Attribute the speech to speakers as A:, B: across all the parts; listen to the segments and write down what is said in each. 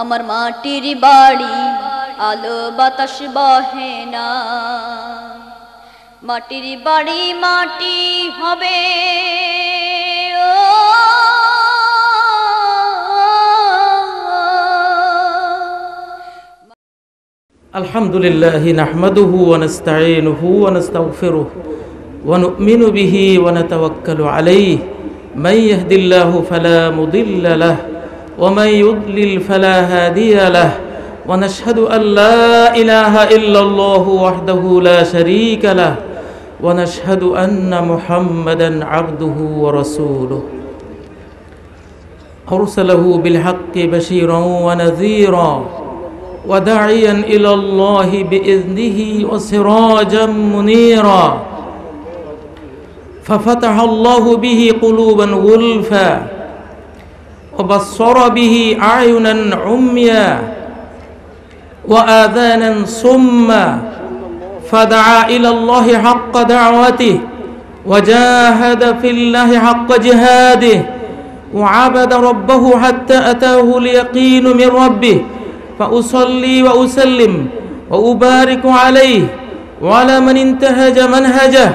A: আমার মাটির বাড়ি আলো বাতাস বহে না। মাটির বাড়ি মাটি হবে
B: الحمد لله نحمده ونستعينه ونستغفره ونؤمن به ونتوكل عليه من يهد الله فلا مضل له ومن يضلل فلا هادي له ونشهد أن لا إله إلا الله وحده لا شريك له ونشهد أن محمدا عبده ورسوله. أرسله بالحق بشيرا ونذيرا وداعيا إلى الله بإذنه وسراجا منيرا. ففتح الله به قلوبا غلفا وبصر به أعينا عميا وآذانا صما فدعا إلى الله حق دعوته وجاهد في الله حق جهاده وعبد ربه حتى أتاه اليقين من ربه فأصلي وأسلم وأبارك عليه وعلى من انتهج منهجه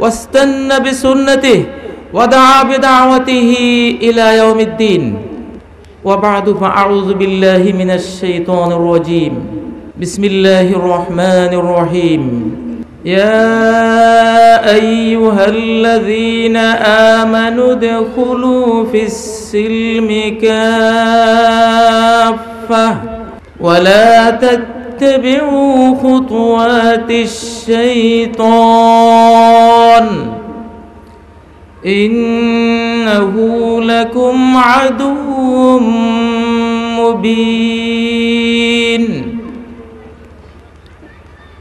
B: واستنى بسنته ودعا بدعوته إلى يوم الدين. وبعد فأعوذ بالله من الشيطان الرجيم. بسم الله الرحمن الرحيم يا أيها الذين آمنوا ادخلوا في السلم كافة ولا تتبعوا خطوات الشيطان إنه لكم عدو مبين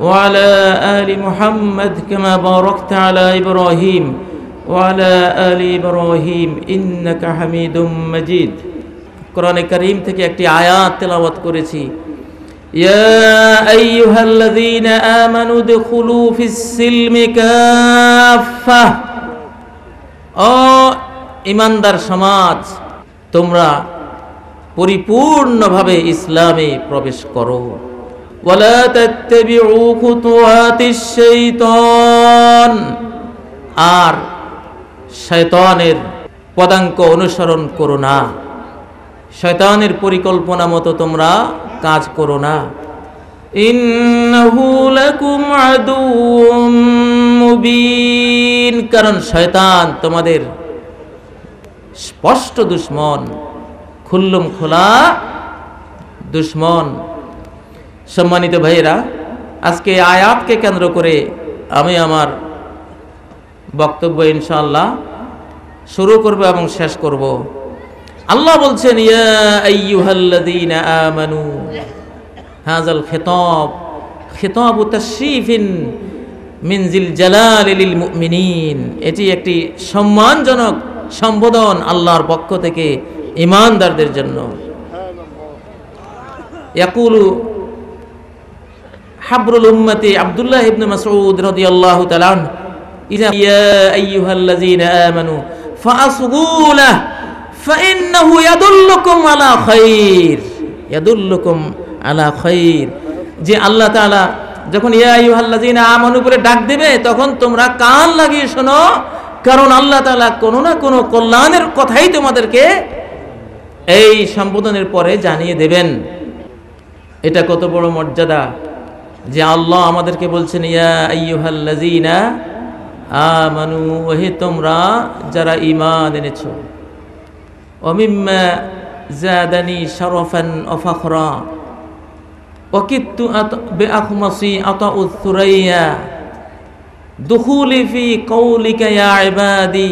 B: وعلى آل محمد كما باركت على إبراهيم وعلى آل إبراهيم إنك حميد مجيد কোরআনে করিম থেকে একটি আয়াত তেলাওয়াত করেছি يا أيها الذين آمنوا ادخلوا في السلم كافة ও ইমানদার সমাজ তোমরা পরিপূর্ণভাবে ইসলামে প্রবেশ করো ولا تتبعوا خطوات الشيطان আর শয়তানের পদাঙ্ক অনুসরণ করো না শয়তানের পরিকল্পনা মতো তোমরা কাজ করো না ইন্নাহু লাকুম আদুউম মুবিন কারণ শয়তান তোমাদের স্পষ্ট দুশ্মন খুল্লুম খোলা দুশ্মন সম্মানিত ভাইয়েরা, আজকে আয়াতকে কেন্দ্র করে আমি আমার বক্তব্য ইনশাল্লাহ শুরু করব এবং শেষ করব। আল্লাহ বলছেন আমানু, হাযাল খিতাব, খিতাবু তাশরীফিন মিন জিল জালালি লিল মুমিনিন। এটি একটি সম্মানজনক সম্বোধন আল্লাহর পক্ষ থেকে ইমানদারদের জন্য। ইয়াকুলু হাবরুল উম্মতি আব্দুল্লাহ ইবনে মাসউদ রাদিয়াল্লাহু তাআলা ইযা ইয়া আইয়ুহাল্লাযীনা আমানু ফাসগুলা ফাইন্নাহু ইয়াদুল্লুকুম আলা খাইর। ইয়াদুল্লুকুম আলা খাইর। যে আল্লাহ তাআলা যখন ইয়া আইয়ুহাল্লাযীনা আমানু বলে ডাক দেবে, তখন তোমরা কান লাগিয়ে শোনো, কারণ আল্লাহ তাআলা কোনো না কোনো কল্যাণের কথাই তোমাদেরকে এই সম্বোধনের পরে জানিয়ে দেবেন। এটা কত বড় মর্যাদা। যে আল্লাহ আমাদেরকে বলছেন, ইয়া আমানু, ওহে তোমরা যারা ইমান এনেছ অমিম্মা জাদানি শরফান অফাখরা অকিত্তু বেআখমাসি আতা উত্তুরাইয়া দুখুলি ফি কৌলিকা ইয়া ইবাদি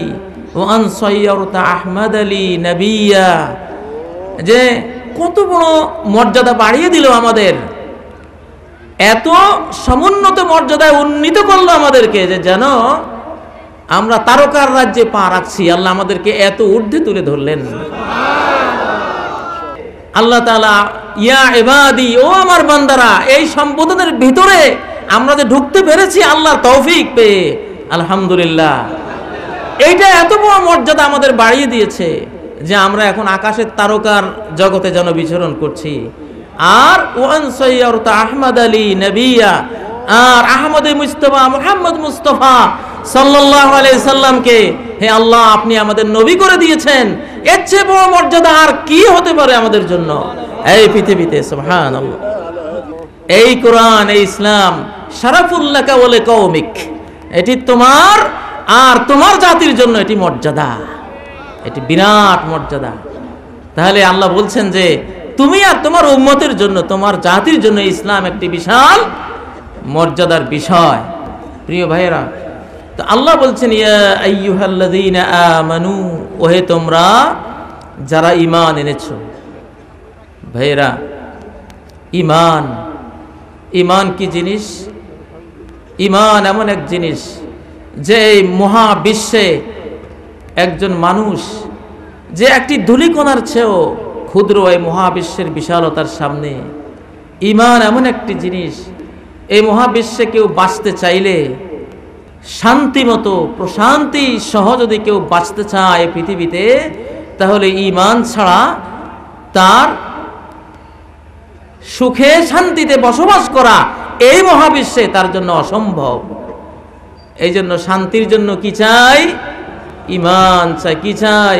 B: ওয়ান সৈয়রতা আহমদ আলী নবিয়া। যে কত বড় মর্যাদা বাড়িয়ে দিল আমাদের। এত সমুন্নত মর্যাদায় উন্নীত করল আমাদেরকে যে যেন আমরা তারকার রাজ্যে পা রাখছি। আল্লাহ আমাদেরকে এত ঊর্ধ্বে তুলে ধরলেন। আল্লাহ তালা ইয়া এবাদি ও আমার বান্দারা, এই সম্বোধনের ভিতরে আমরা যে ঢুকতে পেরেছি, আল্লাহর তৌফিক পেয়ে। আলহামদুলিল্লাহ। এইটা এত বড় মর্যাদা আমাদের বাড়িয়ে দিয়েছে যে আমরা এখন আকাশের তারকার জগতে যেন বিচরণ করছি। আর ওয়ান সৈয়রতা আহমদ আলী নবিয়া, আর আহমদ মুস্তফা, মুহাম্মদ মুস্তফা সাল্লাল্লাহু আলাইহি সাল্লামকে, হে আল্লাহ, আপনি আমাদের নবী করে দিয়েছেন। এর চেয়ে বড় মর্যাদা আর কি হতে পারে আমাদের জন্য? এই পৃথিবীতে, সুবহানাল্লাহ। এই কোরআন, এই ইসলাম শারাফুল্লাহ বলে কৌমিক এটি তোমার আর তোমার জাতির জন্য এটি মর্যাদা। এটি বিরাট মর্যাদা। তাহলে আল্লাহ বলছেন যে তুমি আর তোমার উম্মতের জন্য, তোমার জাতির জন্য ইসলাম একটি বিশাল মর্যাদার বিষয়। প্রিয় ভাইয়েরা, তো আল্লাহ বলছেন আমানু ওহে তোমরা যারা ইমান এনেছো। ভাইয়েরা ইমান ইমান কি জিনিস? ইমান এমন এক জিনিস যে মহাবিশ্বে একজন মানুষ যে একটি ধুলিকণার চেয়েও ক্ষুদ্র এই মহাবিশ্বের বিশালতার সামনে ইমান এমন একটি জিনিস, এই মহাবিশ্বে কেউ বাঁচতে চাইলে শান্তি মতো, প্রশান্তি সহ যদি কেউ বাঁচতে চায় পৃথিবীতে, তাহলে ইমান ছাড়া তার সুখে শান্তিতে বসবাস করা এই মহাবিশ্বে তার জন্য অসম্ভব। এই জন্য শান্তির জন্য কি চাই? ইমান চাই, কি চাই?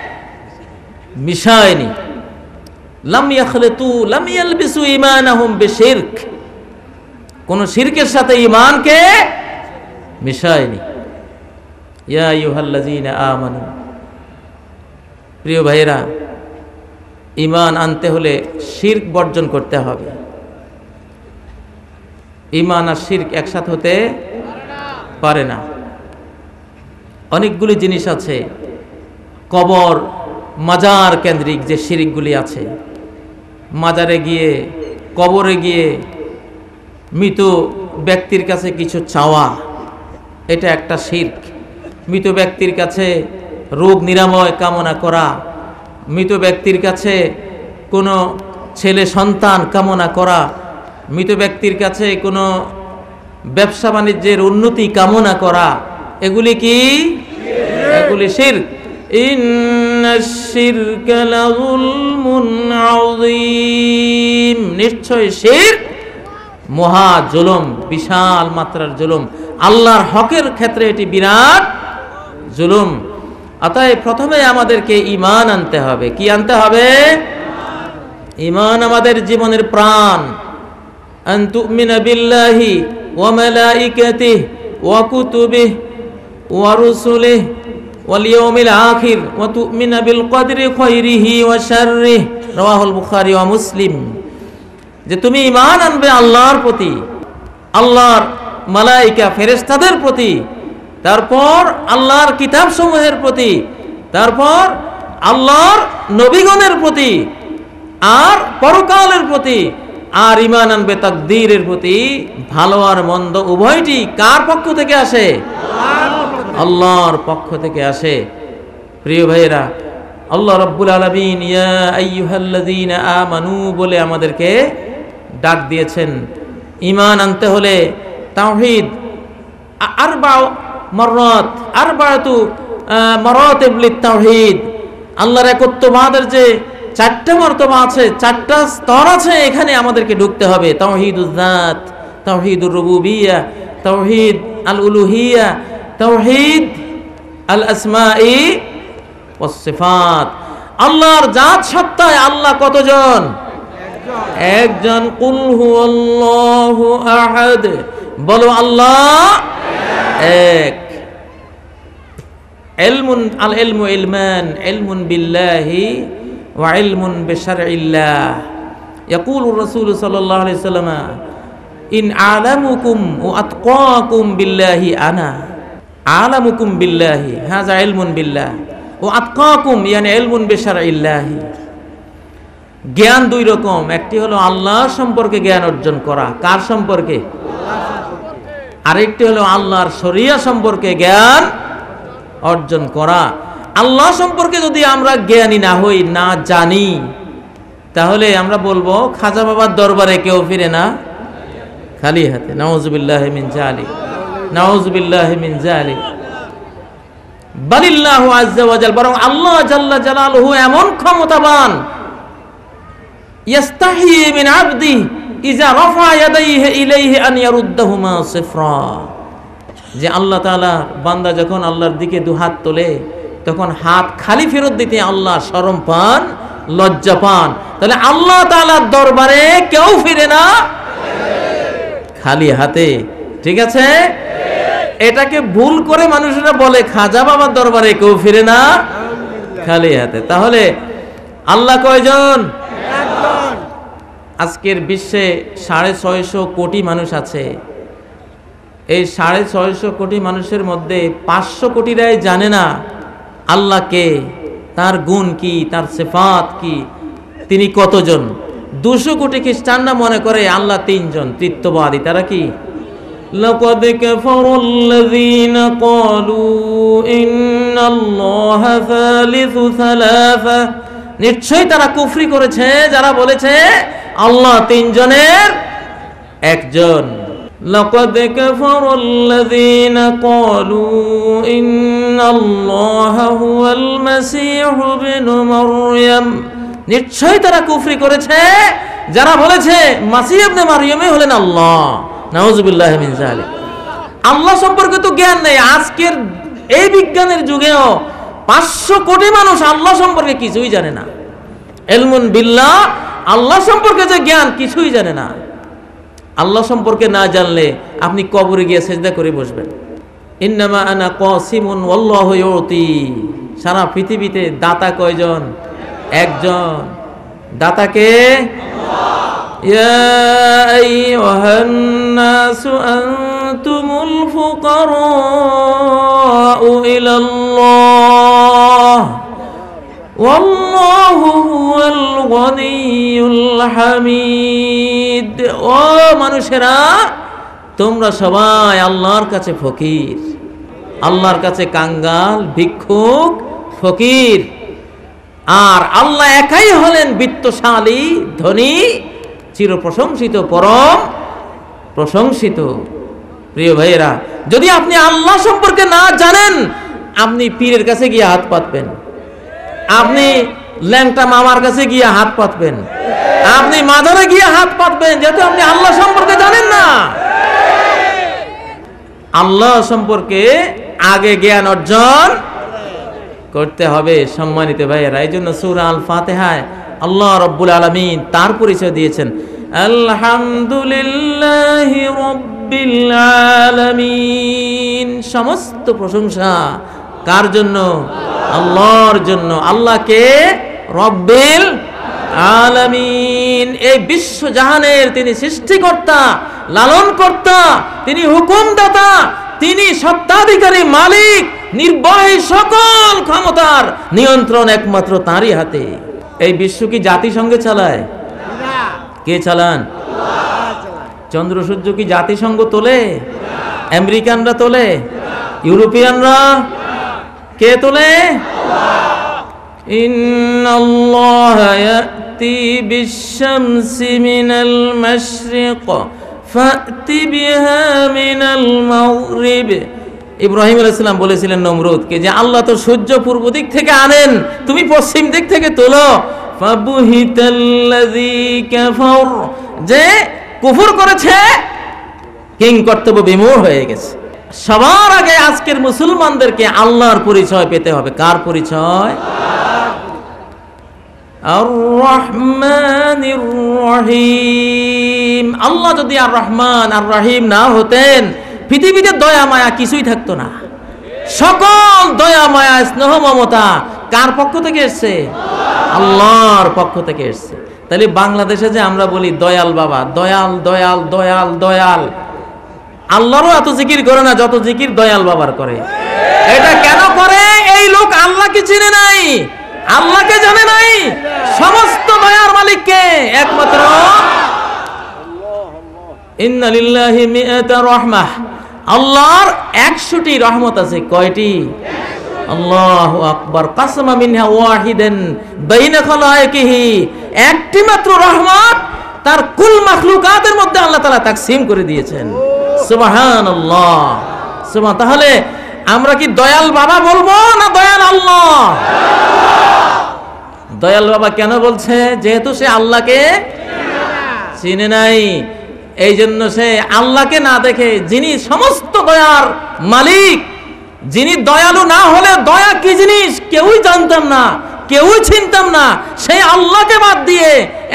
B: মিশায়নি। কোন শিরকের সাথে ঈমানকে মিশায়নি। ইয়া প্রিয় ভাইয়েরা, ঈমান আনতে হলে শিরক বর্জন করতে হবে। ইমান আর শিরক একসাথে হতে পারে না। অনেকগুলি জিনিস আছে। কবর মাজার কেন্দ্রিক যে শিরিকগুলি আছে, মাজারে গিয়ে, কবরে গিয়ে মৃত ব্যক্তির কাছে কিছু চাওয়া, এটা একটা শির্ক। মৃত ব্যক্তির কাছে রোগ নিরাময় কামনা করা, মৃত ব্যক্তির কাছে কোনো ছেলে সন্তান কামনা করা, মৃত ব্যক্তির কাছে কোনো ব্যবসা বাণিজ্যের উন্নতি কামনা করা, এগুলি কি? এগুলি শির্ক। নিশ্চয় শির মহা জুলুম, বিশাল মাত্রার জুলুম। আল্লাহর হকের ক্ষেত্রে এটি বিরাট জুলুম। অতএব প্রথমে আমাদেরকে ইমান আনতে হবে। কি আনতে হবে? ইমান আমাদের জীবনের প্রাণ। আন তুমিনা বিল্লাহি ওয়া মালাইকাতিহি ওয়া কুতুবিহি ওয়া রুসুলিহি واليوم الآخر وتؤمن بالقدر خيره وشره رواه البخاري ومسلم যে তুমি ঈমান আনবে আল্লাহর প্রতি আল্লাহর মালাইকা ফেরেশতাদের প্রতি তারপর আল্লাহর কিতাব সমূহের প্রতি তারপর আল্লাহর নবীগণের প্রতি আর পরকালের প্রতি আর ইমান আনবে তাকদীরের প্রতি ভালো আর মন্দ উভয়টি কার পক্ষ থেকে আসে আল্লাহর পক্ষ থেকে আসে। প্রিয় ভাইয়েরা, আল্লাহ রব্বুল আলমিন ইয়া আমানু বলে আমাদেরকে ডাক দিয়েছেন। ইমান আনতে হলে তাওহীদ আরবা মরত আরবাতু মরত লিত-তাওহীদ। আল্লাহর একত্ববাদের যে চারটা মর্তবা আছে, চারটা স্তর আছে, এখানে আমাদেরকে ঢুকতে হবে। তাওহীদুজ জাত তাওহীদুর রুবুবিয়্যা তাওহীদ আল উলুহিয়্যা তাওহীদ আল আসমাই ওয়াস সিফাত আল্লাহর জাত সত্তায় আল্লাহ কতজন একজন কুল হুয়াল্লাহু আহাদ বলো আল্লাহ এক ইলমুন আল ইলমু ইলমান ইলমুন বিল্লাহি ওয়া ইলমুন বিশরঈল্লাহ يقول الرسول صلى الله عليه وسلم إن أعلمكم وأتقاكم بالله أنا আলামুকুম বিল্লাহি হাজা এলমুন বিল্লাহ, ও আতকাকুম, ইয়ানে এলমুন বেশার ইল্লাহি জ্ঞান দুই রকম, একটি হলো আল্লাহ সম্পর্কে জ্ঞান অর্জন করা, কার সম্পর্কে? আরেকটি হলো আল্লাহর শরিয়া সম্পর্কে জ্ঞান অর্জন করা। আল্লাহ সম্পর্কে যদি আমরা জ্ঞানী না হই, না জানি, তাহলে আমরা বলব, খাজা বাবার দরবারে কেউ ফিরে না, খালি হাতে। নওয়াজ মিন আলী মিন আল্লাহ জাল্লা এমন ক্ষমতাবান মিন যে আল্লাহ বান্দা যখন আল্লাহর দিকে দু হাত তোলে, তখন হাত খালি ফেরত দিতে আল্লাহ শরম পান, লজ্জা পান। তাহলে আল্লাহ তাআলার দরবারে কেউ ফিরে না। খালি হাতে ঠিক আছে? এটাকে ভুল করে মানুষেরা বলে, খাজা বাবার দরবারে কেউ ফিরে না খালি হাতে। তাহলে আল্লাহ কয়জন? আজকের বিশ্বে সাড়ে ছয়শো কোটি মানুষ আছে। এই সাড়ে ছয়শো কোটি মানুষের মধ্যে পাঁচশো কোটিরাই জানে না আল্লাহকে তার গুণ কি, তার সেফাত কি, তিনি কতজন? দুশো কোটি খ্রিস্টানরা মনে করে আল্লাহ তিনজন, তৃত্ববাদী। তারা কি? لقد كفر الذين قالوا إن الله ثالث ثلاثة নিশ্চয়ই তারা কুফরি করেছে যারা বলেছে আল্লাহ তিনজনের একজন لقد كفر الذين قالوا إن الله هو المسيح ابن مريم নিশ্চয়ই তারা কুফরি করেছে যারা বলেছে মাসিহ ইবনে মারইয়ামই হলেন আল্লাহ আল্লাহ সম্পর্কে তো জ্ঞান নেই। আজকের এই বিজ্ঞানের যুগেও পাঁচশো কোটি মানুষ আল্লাহ সম্পর্কে কিছুই জানে না। এলমুন বিল্লাহ, আল্লাহ সম্পর্কে যে জ্ঞান কিছুই জানে না। আল্লাহ সম্পর্কে না জানলে আপনি কবরে গিয়ে সেজদা করে বসবেন। ইন্নামা আনা কসিমুন সারা পৃথিবীতে দাতা কয়জন? একজন। দাতাকে يا أيها الناس أنتم الفقراء إلى الله والله هو الغني الحميد ও মানুষেরা তোমরা সবাই আল্লাহর কাছে ফকির আল্লাহর কাছে কাঙ্গাল ভিক্ষুক ফকির আর আল্লাহ একাই হলেন বিত্তশালী, ধনী চির প্রশংসিত পরম প্রশংসিত। প্রিয় ভাইয়েরা, যদি আপনি আল্লাহ সম্পর্কে না জানেন, আপনি পীরের কাছে গিয়ে হাত পাতবেন। আপনি ল্যাংটা মামার কাছে গিয়ে হাত পাতবেন। আপনি মাজারে গিয়ে হাত পাতবেন, যেহেতু আপনি আল্লাহ সম্পর্কে জানেন না। আল্লাহ সম্পর্কে আগে জ্ঞান অর্জন করতে হবে সম্মানিত ভাইয়েরা। এই জন্য সুরা আল ফাতেহায় আল্লাহ রব্বুল আলমিন তার পরিচয় দিয়েছেন, আলহামদুলিল্লাহ সমস্ত প্রশংসা কার জন্য? আল্লাহর জন্য। আল্লাহকে রব্বিল আলামিন। এই বিশ্ব জাহানের তিনি সৃষ্টিকর্তা, লালনকর্তা, তিনি হুকুমদাতা তিনি সত্তাধিকারী মালিক, নির্বাহী সকল ক্ষমতার নিয়ন্ত্রণ একমাত্র তাঁরই হাতে। এই বিশ্ব কি জাতিসংঘে চালায়? কে চালান? চন্দ্র সূর্য কি জাতিসংঘ তোলে? আমেরিকানরা তোলে? ইউরোপিয়ানরা? কে তোলে? ইন্নাল্লাহ ইয়াতি বিশ-শামসি মিনাল মাশরিক। ফাতি ইব্রাহিম আলাইসাল্লাম বলেছিলেন নমরুদকে যে আল্লাহ তো সূর্য পূর্ব দিক থেকে আনেন, তুমি পশ্চিম দিক থেকে তোলো। যে কুফুর করেছে, কিং কর্তব্য বিমূর হয়ে গেছে। সবার আগে আজকের মুসলমানদেরকে আল্লাহর পরিচয় পেতে হবে। কার পরিচয়? আর রহমান রহিম। আল্লাহ যদি আর রহমান আর রহিম না হতেন, পৃথিবীতে দয়া মায়া কিছুই থাকতো না। সকল দয়া মায়া, স্নেহ মমতা কার পক্ষ থেকে এসছে? আল্লাহর পক্ষ থেকে এসছে। তাহলে বাংলাদেশে যে আমরা বলি দয়াল বাবা, দয়াল দয়াল দয়াল দয়াল, আল্লাহরও এত জিকির করে না যত জিকির দয়াল বাবার করে। এটা কেন করে? এই লোক আল্লাহকে চিনে নাই, আল্লাহকে জানে নাই, সমস্ত দয়ার মালিককে, একমাত্র রাহমাহ। আল্লাহর 100টি রহমত আছে, কয়টি? আল্লাহু আকবার। কাসমা মিনহা ওয়াহিদান বাইনা খালাইকিহি। একটি মাত্র রহমত তার কুল মাখলুকাতের মধ্যে আল্লাহ তাআলা তাকসিম করে দিয়েছেন। সুবহানাল্লাহ। সুবহান, তাহলে আমরা কি দয়াল বাবা বলব না দয়াল আল্লাহ? দয়াল বাবা কেন বলছে? যেহেতু সে আল্লাহকে চিনে নাই। এই জন্য সে আল্লাহকে না দেখে যিনি সমস্ত দয়ার মালিক, যিনি দয়ালু না হলে দয়া কি জিনিস? কেউই জানতাম না, কেউই চিনতাম না। সেই আল্লাহকে বাদ দিয়ে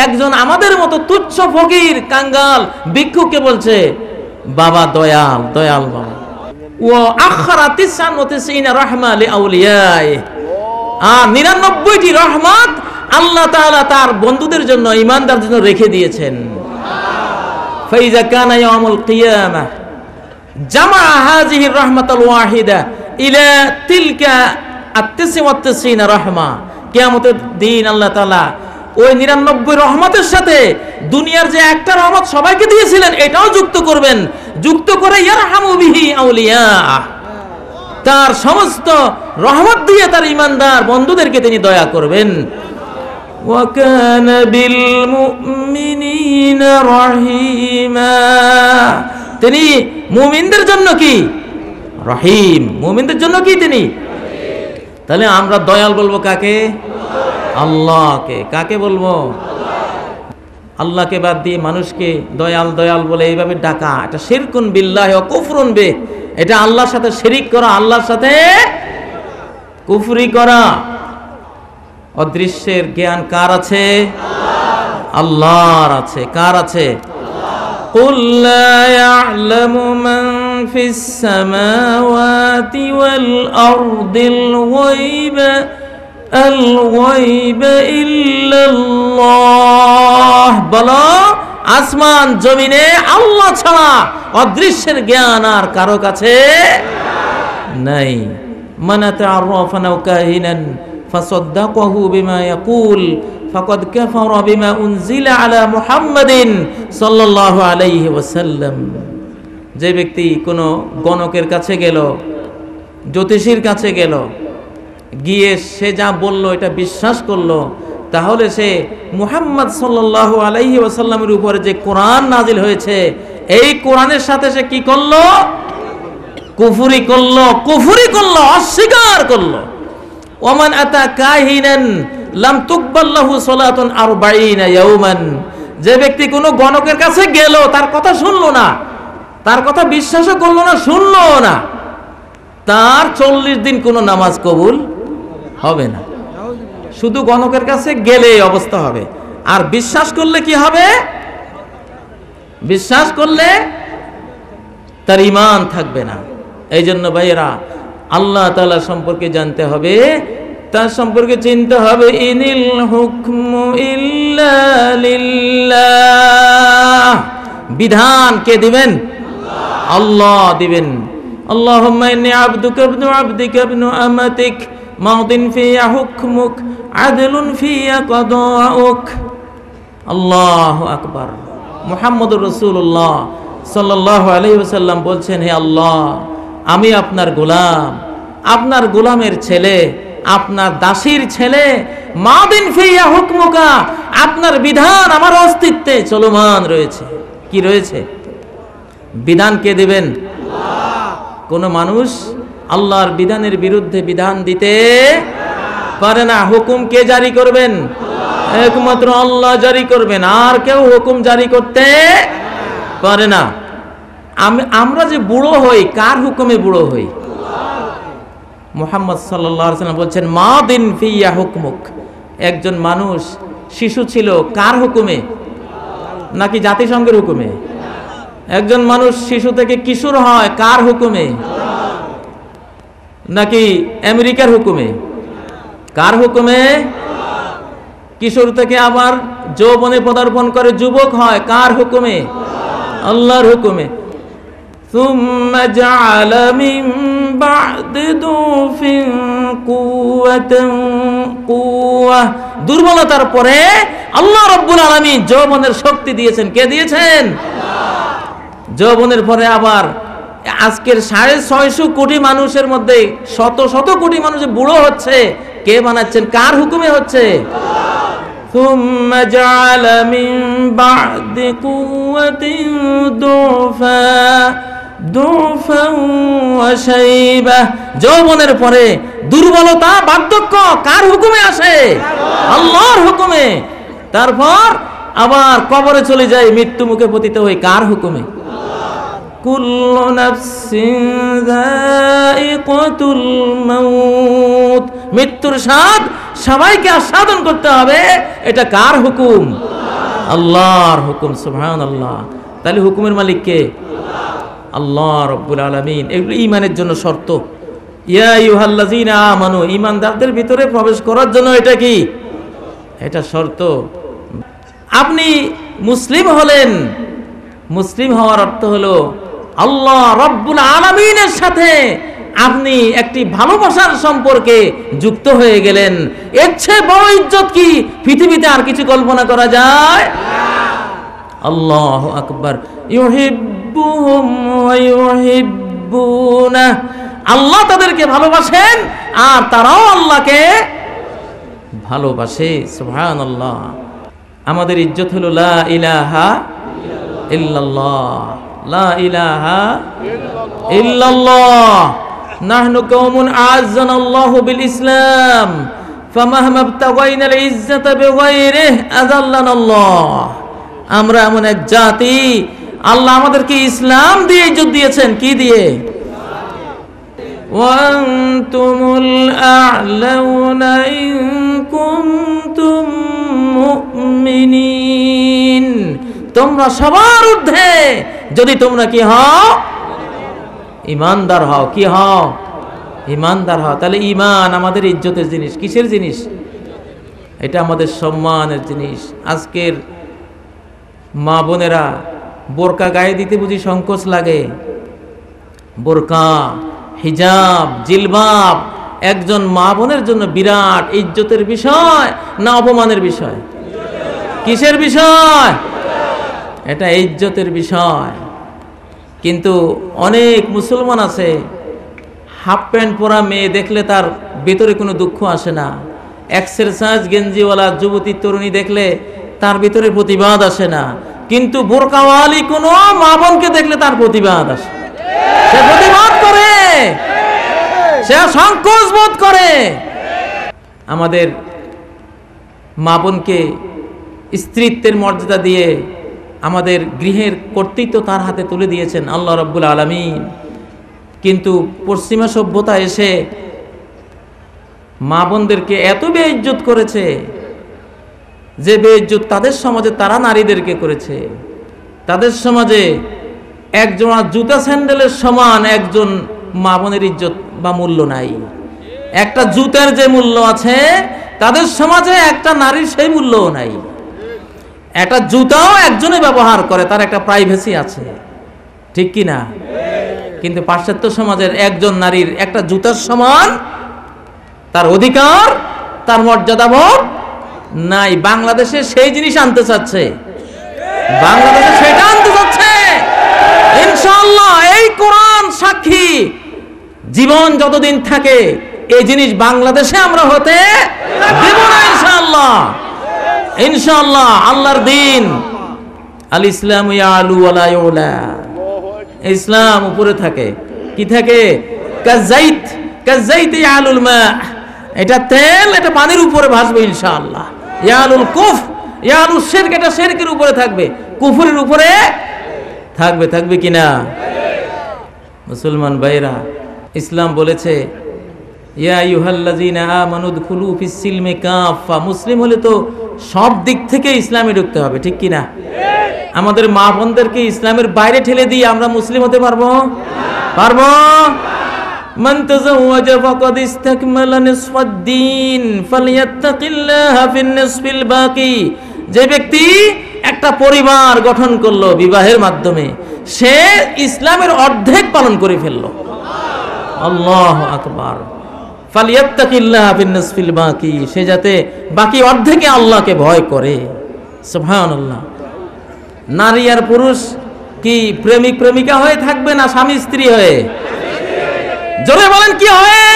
B: একজন আমাদের মতো তুচ্ছ ফকির, কাঙ্গাল, ভিক্ষুককে বলছে, বাবা দয়াল দয়াল বাবা। ও আখরা তিসান রাহমা লিআউলিয়ায়ে আর নিরানব্বইটি রহমত আল্লাহ তাআলা তার বন্ধুদের জন্য ইমানদার জন্য রেখে দিয়েছেন। ফাইজা কানা ইয়াউমুল কিয়ামা। জামা হাযিহি রাহমাতাল ওয়াহিদা ইলা তিলকা আত-তিসি ওয়াত তিসিনা রাহমা। কিয়ামতের দিন আল্লাহ তাআলা ওই নিরানব্বই রহমতের সাথে দুনিয়ার যে একটা রহমত সবাইকে দিয়েছিলেন, এটাও যুক্ত করবেন। যুক্ত করে আউলিয়া। তার সমস্ত রহমত দিয়ে তার ইমানদার বন্ধুদেরকে তিনি দয়া করবেন। وكان بالمؤمنين رحيما তিনি মুমিনদের জন্য কি রহিম মুমিনদের জন্য কি তিনি তাহলে আমরা দয়াল বলবো কাকে আল্লাহকে কাকে বলবো আল্লাহকে বাদ দিয়ে মানুষকে দয়াল দয়াল বলে এইভাবে ডাকা এটা শিরকুন বিল্লাহ ও কুফরুন বে এটা আল্লাহর সাথে শিরিক করা আল্লাহর সাথে কুফরি করা অদৃশ্যের জ্ঞান কার আছে আল্লাহর আছে কার আছে قل لا يعلم من في السماوات والأرض الغيب الغيب إلا الله বলো আসমান জমিনে আল্লাহ ছাড়া অদৃশ্যের জ্ঞান আর কারো কাছে নাই মানাতে আরফানা কাহিনান فصدقه بما يقول فقد كفر بما أنزل على محمد صلى الله عليه وسلم যে ব্যক্তি কোনো গণকের কাছে গেল জ্যোতিষীর কাছে গেল গিয়ে সে যা বলল এটা বিশ্বাস করলো তাহলে সে মুহাম্মদ সাল্লাহ আলাইহি ওয়াসাল্লামের উপরে যে কোরআন নাজিল হয়েছে এই কোরআনের সাথে সে কি করলো কুফুরি করলো কুফুরি করলো অস্বীকার করলো ওমান আতা লাম তুকবাল্লাহু ইয়াওমান যে ব্যক্তি কোনো গণকের কাছে গেল, তার কথা শুনলো না, তার কথা বিশ্বাসও করল না, শুনলো না, তার চল্লিশ দিন কোনো নামাজ কবুল হবে না। শুধু গণকের কাছে গেলে অবস্থা হবে। আর বিশ্বাস করলে কি হবে? বিশ্বাস করলে তার ইমান থাকবে না। এই জন্য ভাইয়েরা আল্লাহ তালা সম্পর্কে জানতে হবে তার সম্পর্কে চিনতে হবে ইনিল হুকমু ইল্লা লিল্লাহ বিধান কে দিবেন আল্লাহ দিবেন اللهم إني عبدك ابن عبدك ابن أمتك ماض في حكمك عدل في قضاؤك আল্লাহ আকবার মুহাম্মদ রসুল্লাহ সাল্লাহ আলহিসাল্লাম বলছেন হে আল্লাহ আমি আপনার গোলাম, আপনার গোলামের ছেলে, আপনার দাসীর ছেলে মা দিন ফিয়া হুকমুকা, আপনার বিধান আমার অস্তিত্বে চলমান রয়েছে। কি রয়েছে? বিধান কে দেবেন? কোন মানুষ আল্লাহর বিধানের বিরুদ্ধে বিধান দিতে পারে না। হুকুম কে জারি করবেন? একমাত্র আল্লাহ জারি করবেন। আর কেউ হুকুম জারি করতে পারে না। আমরা যে বুড়ো হই, কার হুকুমে বুড়ো হই? মোহাম্মদ সাল্লাম বলছেন, মা দিন ফিয়া হুকমুক। একজন মানুষ, শিশু ছিল, কার হুকুমে? নাকি জাতিসংঘের হুকুমে? একজন মানুষ শিশু থেকে কিশোর হয়, কার হুকুমে? নাকি আমেরিকার হুকুমে? কার হুকুমে? কিশোর থেকে আবার যৌবনে পদার্পণ করে যুবক হয়, কার হুকুমে? আল্লাহর হুকুমে। ثم جعل من بعد ضعف قوة قوة দুর্বলতার পরে আল্লাহ রব্বুল আলামিন যৌবনের শক্তি দিয়েছেন কে দিয়েছেন যৌবনের পরে আবার আজকের সাড়ে ছয়শো কোটি মানুষের মধ্যে শত শত কোটি মানুষ যে বুড়ো হচ্ছে কে বানাচ্ছেন কার হুকুমে হচ্ছে ثم جعل من بعد قوة ضعفا ضعفا وشيبة যৌবনের পরে দুর্বলতা, বার্ধক্য কার হুকুমে আসে? আল্লাহর হুকুমে। তারপর আবার কবরে চলে যায়, মৃত্যু মুখে পতিত হয়ে কার হুকুমে? মৃত্যুর স্বাদ সবাইকে আস্বাদন করতে হবে, এটা কার হুকুম? আল্লাহর হুকুম, সুবহানাল্লাহ। তাহলে হুকুমের মালিক কে? আল্লাহ রব্বুল আলামিন, এগুলো ইমানের জন্য শর্ত। ইয়া আইয়ুহাল্লাযীনা আমানু, ঈমানদারদের ভিতরে প্রবেশ করার জন্য এটা কি? এটা শর্ত। আপনি মুসলিম হলেন, মুসলিম হওয়ার অর্থ হলো আল্লাহ রব্বুল আলমিনের সাথে আপনি একটি ভালোবাসার সম্পর্কে যুক্ত হয়ে গেলেন। এর চেয়ে বড় ইজ্জত কি? পৃথিবীতে আর কিছু কল্পনা করা যায় আল্লাহ আকবার। আল্লাহ তাদেরকে ভালোবাসেন আর তারাও আল্লাহকে ভালোবাসে, সুবহানাল্লাহ। আমাদের ইজ্জত হলো লা ইলাহা ইল্লাল্লাহ। লা ইলাহা ইল্লাল্লাহ। ইসলাম আমরা এমন এক জাতি আল্লাহ আমাদেরকে ইসলাম দিয়ে ইজ্জত দিয়েছেন কি দিয়ে وأنتم الأعلون إن كنتم মুমিনিন তোমরা সবার ঊর্ধ্বে যদি তোমরা কি হও ইমানদার হও কি হও ইমানদার হও তাহলে ইমান আমাদের ইজ্জতের জিনিস কিসের জিনিস এটা আমাদের সম্মানের জিনিস আজকের মা বোনেরা বোরকা গায়ে দিতে বুঝি সংকোচ লাগে। বোরকা, হিজাব, জিলবাব, একজন মা বোনের জন্য বিরাট ইজ্জতের বিষয় না অপমানের বিষয়? কিসের বিষয়? এটা ইজ্জতের বিষয়। কিন্তু অনেক মুসলমান আছে, হাফ প্যান্ট পরা মেয়ে দেখলে তার ভেতরে কোনো দুঃখ আসে না। এক্সারসাইজ গেঞ্জিওয়ালা যুবতী তরুণী দেখলে তার ভিতরে প্রতিবাদ আসে না। কিন্তু বোরকাওয়ালি কোনো মা বোনকে দেখলে তার প্রতিবাদ আসে। সে প্রতিবাদ করে। সে সংকোচ বোধ করে। আমাদের মা বোনকে স্ত্রীত্বের মর্যাদা দিয়ে আমাদের গৃহের কর্তৃত্ব তার হাতে তুলে দিয়েছেন আল্লাহ রব্বুল আলমিন। কিন্তু পশ্চিমা সভ্যতা এসে মা বোনদেরকে এত বেইজ্জত করেছে যে বেইজ্জত তাদের সমাজে তারা নারীদেরকে করেছে। তাদের সমাজে একজোড়া জুতা স্যান্ডেলের সমান একজন মা বোনের ইজ্জত বা মূল্য নাই। একটা জুতার যে মূল্য আছে, তাদের সমাজে একটা নারীর সেই মূল্যও নাই। একটা জুতাও একজনে ব্যবহার করে, তার একটা প্রাইভেসি আছে। ঠিক কি না? কিন্তু পাশ্চাত্য সমাজের একজন নারীর একটা জুতার সমান, তার অধিকার, তার মর্যাদাবোধ নাই, বাংলাদেশে সেই জিনিস আনতে চাচ্ছে। বাংলাদেশে সেটা আনতে চাচ্ছে। ইনশাআল্লাহ, এই কোরআন সাক্ষী। জীবন যতদিন থাকে, এই জিনিস বাংলাদেশে আমরা হতে দেব না ইনশাআল্লাহ। ইনশাআল্লাহ, আল্লাহর দিন। আল ইসলাম ওয়ালা ইউলা। ইসলাম উপরে থাকে। কি থাকে? কাজাইত কাজাইত ইয়ালুল মা। এটা তেল, এটা পানির উপরে ভাসবে ইনশাআল্লাহ। ইয়ালুল কুফ ইয়ালুল শিরক, এটা শিরকের উপরে থাকবে। কুফরের উপরে থাকবে থাকবে কিনা? মুসলমান ভাইরা ইসলাম বলেছে, ইয়া ইউহাল্লাযিনা আমানু দুখুলু ফিস সিলমি কাফা মুসলিম হলে তো সব দিক থেকে ইসলামে ঢুকতে হবে, ঠিক কি না আমাদের মা বোনদেরকে ইসলামের বাইরে ঠেলে দিয়ে আমরা মুসলিম হতে পারব? পারব? من تزوج فقد استكمل نصف الدين فليتق الله في النصف الباقي যে ব্যক্তি একটা পরিবার গঠন করলো বিবাহের মাধ্যমে সে ইসলামের অর্ধেক পালন করে ফেললো আল্লাহ আকবার ফালিয়াত্তাকিল্লাহ ফিন নিসফিল বাকি সে যাতে বাকি অর্ধেকে আল্লাহকে ভয় করে সুবহানাল্লাহ নারী আর পুরুষ কি প্রেমিক প্রেমিকা হয়ে থাকবে না স্বামী স্ত্রী হয়ে জোরে বলেন, কি হয়ে?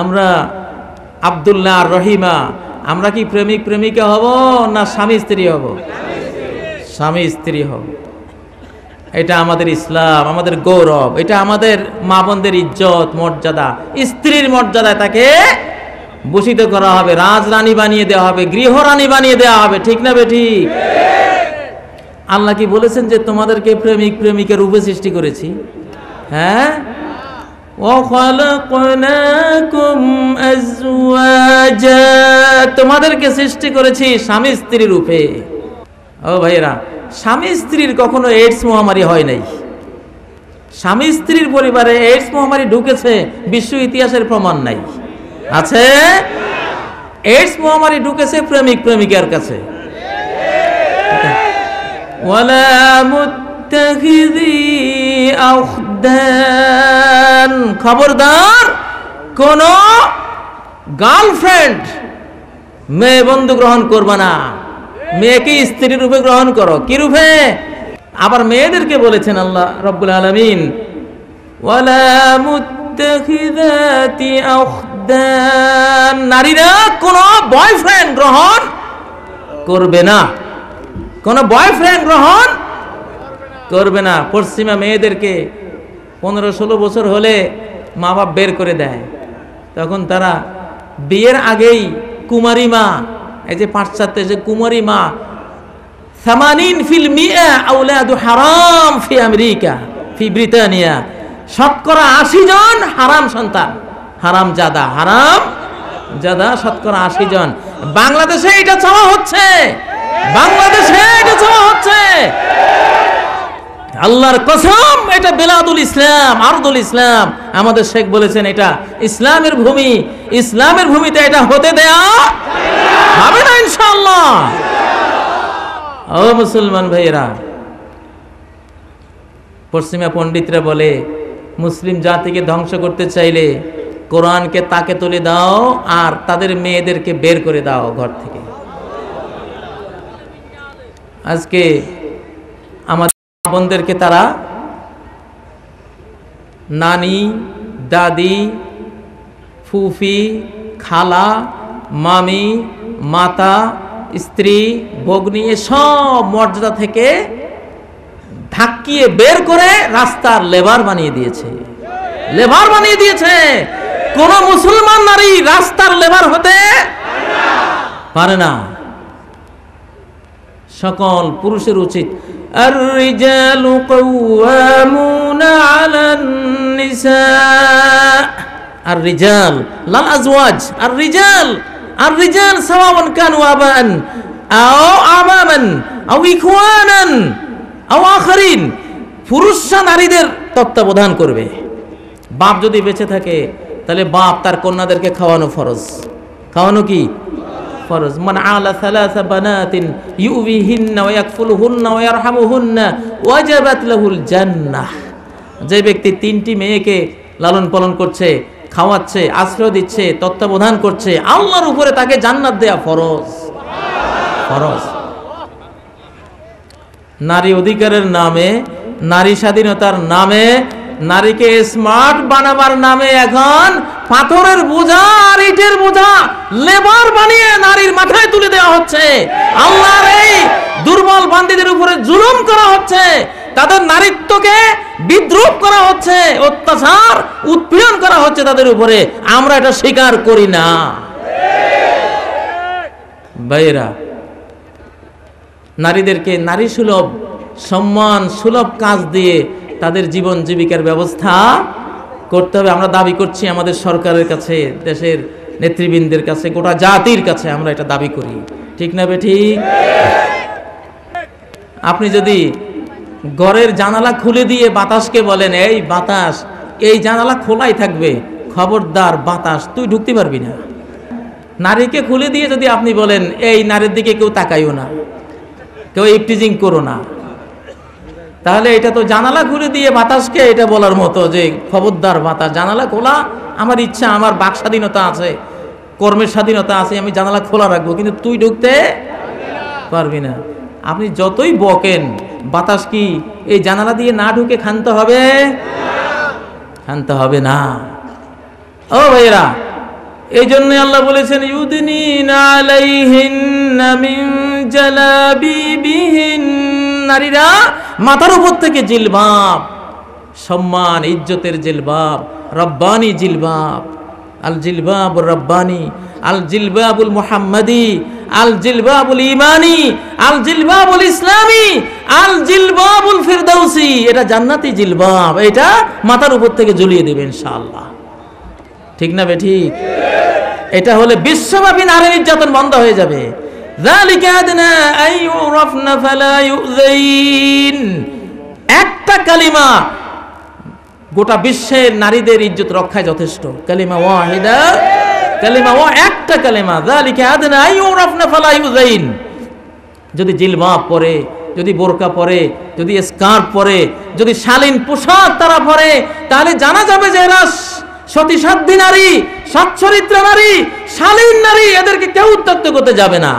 B: আমরা আব্দুল্লাহ রহিমা, আমরা কি প্রেমিক প্রেমিকা হব না স্বামী স্ত্রী হব? স্বামী স্ত্রী হব। এটা আমাদের ইসলাম, আমাদের গৌরব, এটা আমাদের মা বোনদের ইজ্জত, মর্যাদা। স্ত্রীর মর্যাদায় তাকে ভূষিত করা হবে, রাজরানী বানিয়ে দেওয়া হবে, গৃহরানী বানিয়ে দেওয়া হবে, ঠিক না বেটি আল্লাহ কি বলেছেন যে তোমাদেরকে প্রেমিক প্রেমিকের রূপে সৃষ্টি করেছি? হ্যাঁ? তোমাদেরকে সৃষ্টি করেছি স্বামী স্ত্রী রূপে। ও ভাইরা স্বামী স্ত্রীর কখনো এইডস মহামারী হয় নাই। স্বামী স্ত্রীর পরিবারে এইডস মহামারী ঢুকেছে, বিশ্ব ইতিহাসের প্রমাণ নাই। আছে? এইডস মহামারী ঢুকেছে প্রেমিক প্রেমিকার কাছে। ওয়ালা মুত্তাখিযি আখদ আখদান খবরদার কোন গার্লফ্রেন্ড মেয়ে বন্ধু গ্রহণ করবে না। মেয়েকে স্ত্রী রূপে গ্রহণ করো? কি রূপে? আবার মেয়েদেরকে বলেছেন আল্লাহ রব্বুল আলামিন নারীরা কোন বয়ফ্রেন্ড গ্রহণ করবে না। কোন বয়ফ্রেন্ড গ্রহণ করবে না। পশ্চিমা মেয়েদেরকে পনেরো ষোলো বছর হলে মা বাপ বের করে দেয়। তখন তারা বিয়ের আগেই কুমারী মা, এই যে পাশ্চাত্যে যে কুমারী মা, সামানিন ফিল মিয়া আউলাদু হারাম ফি আমেরিকা, ফি ব্রিটানিয়া, শতকরা আশি জন হারাম সন্তান। হারাম জাদা হারাম জাদা, শতকরা আশি জন। বাংলাদেশে এটা চাওয়া হচ্ছে। বাংলাদেশে এটা চাওয়া হচ্ছে। আল্লাহর কসম, এটা বেলাদুল ইসলাম, আরদুল ইসলাম। আমাদের শেখ বলেছেন এটা ইসলামের ভূমি। ইসলামের ভূমিতে এটা হতে দেয়া হবে না ইনশাআল্লাহ। ও মুসলমান ভাইয়েরা, পশ্চিমা পণ্ডিতরা বলে, মুসলিম জাতিকে ধ্বংস করতে চাইলে কোরআনকে তাকে তুলে দাও আর তাদের মেয়েদেরকে বের করে দাও ঘর থেকে। আজকে বোনদেরকে তারা নানি, দাদি, ফুফি, খালা, মামি, মাতা, স্ত্রী, ভগ্নী সব মর্যাদা থেকে ধাক্কিয়ে বের করে রাস্তার লেবার বানিয়ে দিয়েছে। লেবার বানিয়ে দিয়েছে। কোন মুসলমান নারী রাস্তার লেবার হতে পারে না। সকল পুরুষের উচিত। আর রিজালু কওয়ামুনা আলান নিসা। আর রিজাল লাল আজওয়াজ আর রিজাল আর রিজাল সাওয়ান কানু আবান আও আমামান, আও ইখওয়ানান, আও আখরিন। পুরুষরা নারীদের তত্ত্বাবধান করবে। বাপ যদি বেঁচে থাকে, তাহলে বাপ তার কন্যাদেরকে খাওয়ানো ফরজ। খাওয়ানো কি? ফরজ। মান আলা সালাসা বানাতিন ইউবিহিন্না ওয়া ইয়াকফুলুহুন্না ওয়া ইয়ারহামুহুন্না ওয়াজাবাত লাহুল জান্নাহ। যে ব্যক্তি তিনটি মেয়েকে লালন পালন করছে, খাওয়াচ্ছে, আশ্রয় দিচ্ছে, তত্ত্বাবধান করছে, আল্লাহর উপরে তাকে জান্নাত দেয়া ফরজ। ফরজ। নারী অধিকারের নামে, নারী স্বাধীনতার নামে নারীকে স্মার্ট বানাবার নামে এখন পাথরের বোঝা আর ইটের বোঝা, লেবার বানিয়ে নারীর মাথায় তুলে দেওয়া হচ্ছে। আল্লাহর এই দুর্বল বান্দিদের উপরে জুলুম করা হচ্ছে। তাদের নারীত্বকে বিদ্রুপ করা হচ্ছে, অত্যাচার, উৎপীড়ন করা হচ্ছে তাদের উপরে। আমরা এটা স্বীকার করি না। ভাইয়েরা, নারীদেরকে নারী সুলভ, সম্মান সুলভ কাজ দিয়ে তাদের জীবন জীবিকার ব্যবস্থা করতে হবে। আমরা দাবি করছি আমাদের সরকারের কাছে, দেশের নেতৃবৃন্দের কাছে, গোটা জাতির কাছে আমরা এটা দাবি করি। ঠিক না বে ঠিক? আপনি যদি ঘরের জানালা খুলে দিয়ে বাতাসকে বলেন, এই বাতাস, এই জানালা খোলাই থাকবে, খবরদার বাতাস, তুই ঢুকতে পারবি না। নারীকে খুলে দিয়ে যদি আপনি বলেন, এই নারীর দিকে কেউ তাকাইও না, কেউ ইপটিজিং করো না। তাহলে এটা তো জানালা খুলে দিয়ে বাতাসকে এটা বলার মতো যে খবরদার বাতাস। জানালা খোলা, আমার ইচ্ছা, আমার বাক স্বাধীনতা আছে, কর্মের স্বাধীনতা আছে, আমি জানালা খোলা রাখব, কিন্তু তুই ঢুকতে পারবি না। আপনি যতই বকেন, বাতাস কি এই জানালা দিয়ে না ঢুকে খানতে হবে? খানতে হবে না। ও ভাইরা এই জন্য আল্লাহ বলেছেন মিন জালাবিবিহিন নারীরা মাথার উপর থেকে জিলবাব, সম্মান, ইজ্জতের জিলবাব, রব্বানি জিলবাব, আল জিলবাব রব্বানি, আল জিলবাবুল মুহাম্মাদি, আল জিলবাবুল ইমানি আল জিলবাবুল ইসলামী, আল জিলবাবুল ফিরদাউসি। এটা জান্নাতি জিলবাব, এটা মাথার উপর থেকে ঝুলিয়ে দেবে ইনশাআল্লাহ। ঠিক না বে ঠিক? এটা হলে বিশ্বব্যাপী নারী নির্যাতন বন্ধ হয়ে যাবে। ذلك أدنى أن يعرفن فلا يؤذين একটা কালিমা গোটা বিশ্বের নারীদের ইজ্জত রক্ষায় যথেষ্ট কালিমা ওয়াহিদা কালিমা ওয়া একটা কালিমা ذلك أدنى أن يعرفن فلا يؤذين যদি জিলবাব পরে যদি বোরকা পরে যদি স্কার্ফ পরে যদি শালীন পোশাক তারা পরে তাহলে জানা যাবে যে এরা সতী সাধ্যী নারী সচ্চরিত্র নারী শালীন নারী এদেরকে কেউ উত্তক্ত করতে যাবে না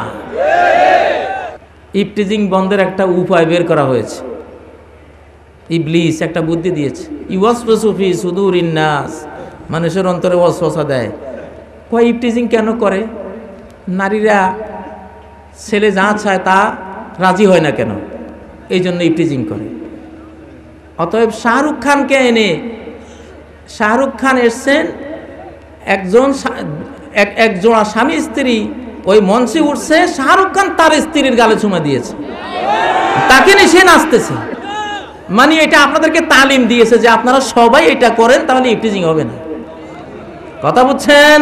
B: ইপটিজিং বন্ধের একটা উপায় বের করা হয়েছে। ইবলিস একটা বুদ্ধি দিয়েছে। ইউসফি সুদূর ইন্নাস মানুষের অন্তরে অসফসা দেয়। কয় ইপটিজিং কেন করে? নারীরা ছেলে যা চায় তা রাজি হয় না কেন? এই জন্য ইপটিজিং করে। অতএব শাহরুখ খানকে এনে শাহরুখ খান এসছেন একজন এক এক জোড়া স্বামী স্ত্রী ওই মঞ্চে উঠছে, শাহরুখ খান তার স্ত্রীর গালে চুমা দিয়েছে। তাকে নিয়ে সে নাচতেছে। মানে এটা আপনাদেরকে তালিম দিয়েছে যে আপনারা সবাই এটা করেন, তাহলে ইপটিজিং হবে না। কথা বুঝছেন?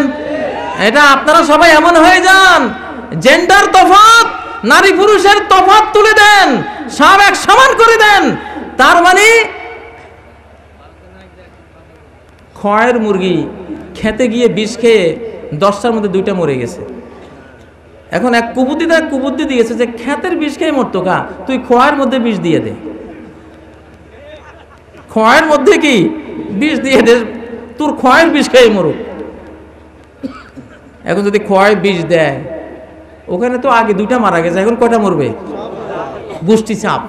B: এটা আপনারা সবাই এমন হয়ে যান জেন্ডার তফাৎ, নারী পুরুষের তফাৎ তুলে দেন, সব এক সমান করে দেন। তার মানে খয়ের মুরগি খেতে গিয়ে বিষ খেয়ে দশটার মধ্যে দুইটা মরে গেছে। এখন এক কুবুদ্ধি তার কুবুদ্ধি দিয়েছে যে খ্যাতের বিষ খেয়ে মরতো কা তুই খোয়ার মধ্যে বিষ দিয়ে দে। খয়ের মধ্যে কি বিষ দিয়ে দে? তোর খয়ের বিষ খেয়ে মরুক। এখন যদি খয়ের বিষ দেয়, ওখানে তো আগে দুইটা মারা গেছে, এখন কয়টা মরবে? গোষ্ঠী চাপ।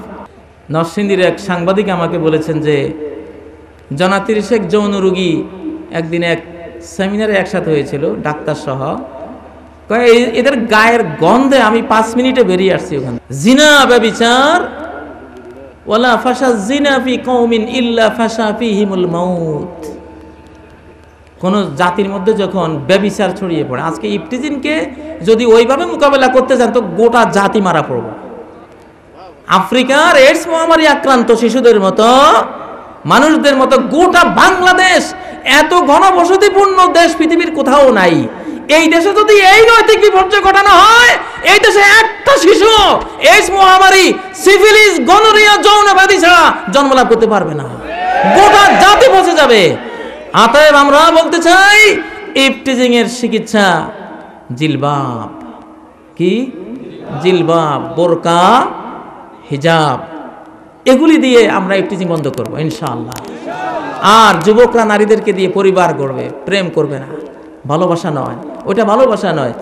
B: নরসিংদীর এক সাংবাদিক আমাকে বলেছেন যে, জনাতির শেখ যৌন রুগী একদিন এক সেমিনারে একসাথে হয়েছিল, ডাক্তার সহ। এদের গায়ের গন্ধে আমি পাঁচ মিনিটে বেরিয়ে আসছি ওখানে। জিনা ব্যবিচার, ওয়ালা ফাশা জিনা ফি কওমিন ইল্লা ফাশা ফিহিমুল মাউত। কোন জাতির মধ্যে যখন ব্যবিচার ছড়িয়ে পড়ে, আজকে ইফটিজিনকে যদি ওইভাবে মোকাবেলা করতে চান তো গোটা জাতি মারা পড়বে। আফ্রিকার এইডস মহামারী আক্রান্ত শিশুদের মতো, মানুষদের মতো গোটা বাংলাদেশ এত ঘনবসতিপূর্ণ দেশ পৃথিবীর কোথাও নাই। এই দেশে যদি এই নৈতিক বিপর্যয় ঘটানো হয়, এই দেশে একটা শিশু এইডস মহামারী, সিফিলিস, গনোরিয়া, যৌন ব্যাধি ছাড়া জন্মলাভ করতে পারবে না। গোটা জাতি বসে যাবে। অতএব আমরা বলতে চাই ইফটিজিং এর চিকিৎসা জিলবাব। কি? জিলবাব, বোরকা, হিজাব। এগুলি দিয়ে আমরা ইফটিজিং বন্ধ করব, ইনশাআল্লাহ। আর যুবকরা, নারীদেরকে দিয়ে পরিবার গড়বে, প্রেম করবে না। ভালোবাসা নয়। ওটা ভালোবাসা নয়।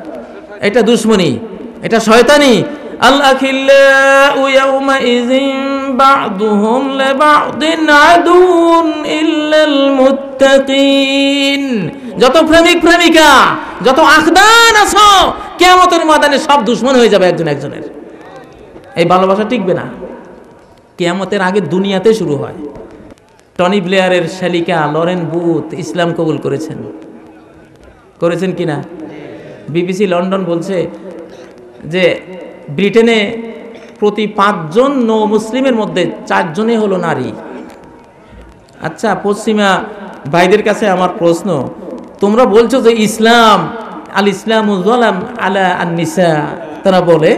B: এটা দুশ্মনী। এটা শয়তানি। আল্লাহ বা'দুহুম লিবা'দিন আদুন ইল্লাল মুত্তাকিন। যত প্রেমিক প্রেমিকা, যত আখদান আছো, কিয়ামতের ময়দানে সব দুশ্মন হয়ে যাবে একজন একজনের। এই ভালোবাসা টিকবে না। কেয়ামতের আগে দুনিয়াতে শুরু হয়। টনি ব্লেয়ারের শালিকা লরেন বুথ ইসলাম কবুল করেছেন। করেছেন কিনা? বিবিসি লন্ডন বলছে যে ব্রিটেনে প্রতি পাঁচজন নৌ মুসলিমের মধ্যে চারজনই হলো নারী। আচ্ছা পশ্চিমা ভাইদের কাছে আমার প্রশ্ন। তোমরা বলছো যে ইসলাম, আল ইসলাম উজ্জ্বলাম আলা আন্নিসা। তারা বলে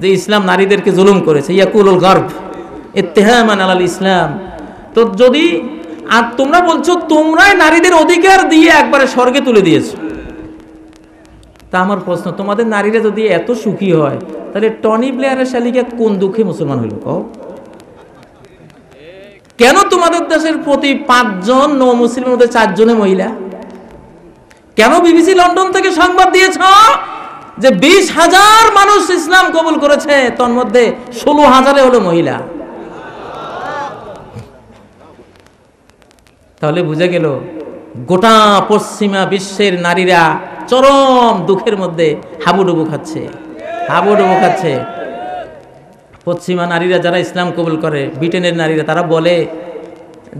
B: যে ইসলাম নারীদেরকে জুলুম করেছে। ইয়াকুল গর্ভ ইত্তেহামান আলাল ইসলাম। তো যদি আর তোমরা বলছো, তোমরাই নারীদের অধিকার দিয়ে একবারে স্বর্গে তুলে দিয়েছ। তা আমার প্রশ্ন, তোমাদের নারীরা যদি এত সুখী হয়, তাহলে টনি প্লেয়ারের শালিকা কোন দুঃখে মুসলমান হইল কও? কেন তোমাদের দেশের প্রতি পাঁচজন নৌ মুসলিমের মধ্যে চারজনে মহিলা? কেন বিবিসি লন্ডন থেকে সংবাদ দিয়েছ যে বিশ হাজার মানুষ ইসলাম কবুল করেছে, তন্মধ্যে ষোলো হাজারে হলো মহিলা? তাহলে বুঝে গেল, গোটা পশ্চিমা বিশ্বের নারীরা চরম দুঃখের মধ্যে হাবুডুবু খাচ্ছে হাবুডুবু খাচ্ছে। পশ্চিমা নারীরা যারা ইসলাম কবুল করে, ব্রিটেনের নারীরা, তারা বলে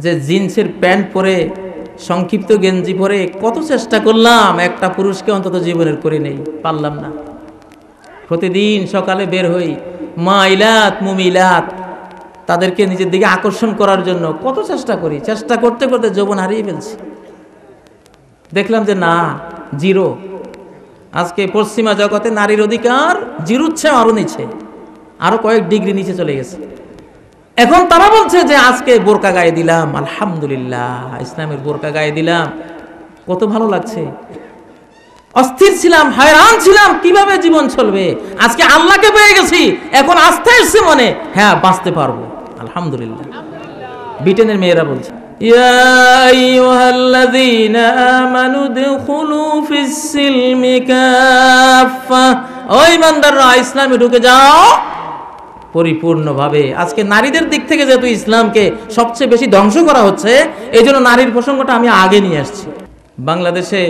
B: যে জিন্সের প্যান্ট পরে, সংক্ষিপ্ত গেঞ্জি পরে কত চেষ্টা করলাম, একটা পুরুষকে অন্তত জীবনের করে নেই, পারলাম না। প্রতিদিন সকালে বের হই মা ইলাত মুমিলাত তাদেরকে নিজের দিকে আকর্ষণ করার জন্য কত চেষ্টা করি? চেষ্টা করতে করতে যৌবন হারিয়ে ফেলছি। দেখলাম যে না, জিরো। আজকে পশ্চিমা জগতে নারীর অধিকার জিরুচ্ছে, আরও নিচে। আরও কয়েক ডিগ্রি নিচে চলে গেছে। এখন তারা বলছে যে, আজকে বোরকা গায়ে দিলাম, আলহামদুলিল্লাহ, ইসলামের বোরকা গায়ে দিলাম। কত ভালো লাগছে। অস্থির ছিলাম, হয়রান ছিলাম, কীভাবে জীবন চলবে? আজকে আল্লাহকে পেয়ে গেছি, এখন আস্থা এসছে মনে হ্যাঁ বাঁচতে পারব। আলহামদুলিল্লাহ ব্রিটেনের মেয়েরা বলছে يا أيها الذين آمنوا ادخلوا في السلم كافة ও ইমানদাররা ইসলামে ঢুকে যাও পরিপূর্ণভাবে আজকে নারীদের দিক থেকে যেহেতু ইসলামকে সবচেয়ে বেশি ধ্বংস করা হচ্ছে এই জন্য নারীর প্রসঙ্গটা আমি আগে নিয়ে আসছি বাংলাদেশে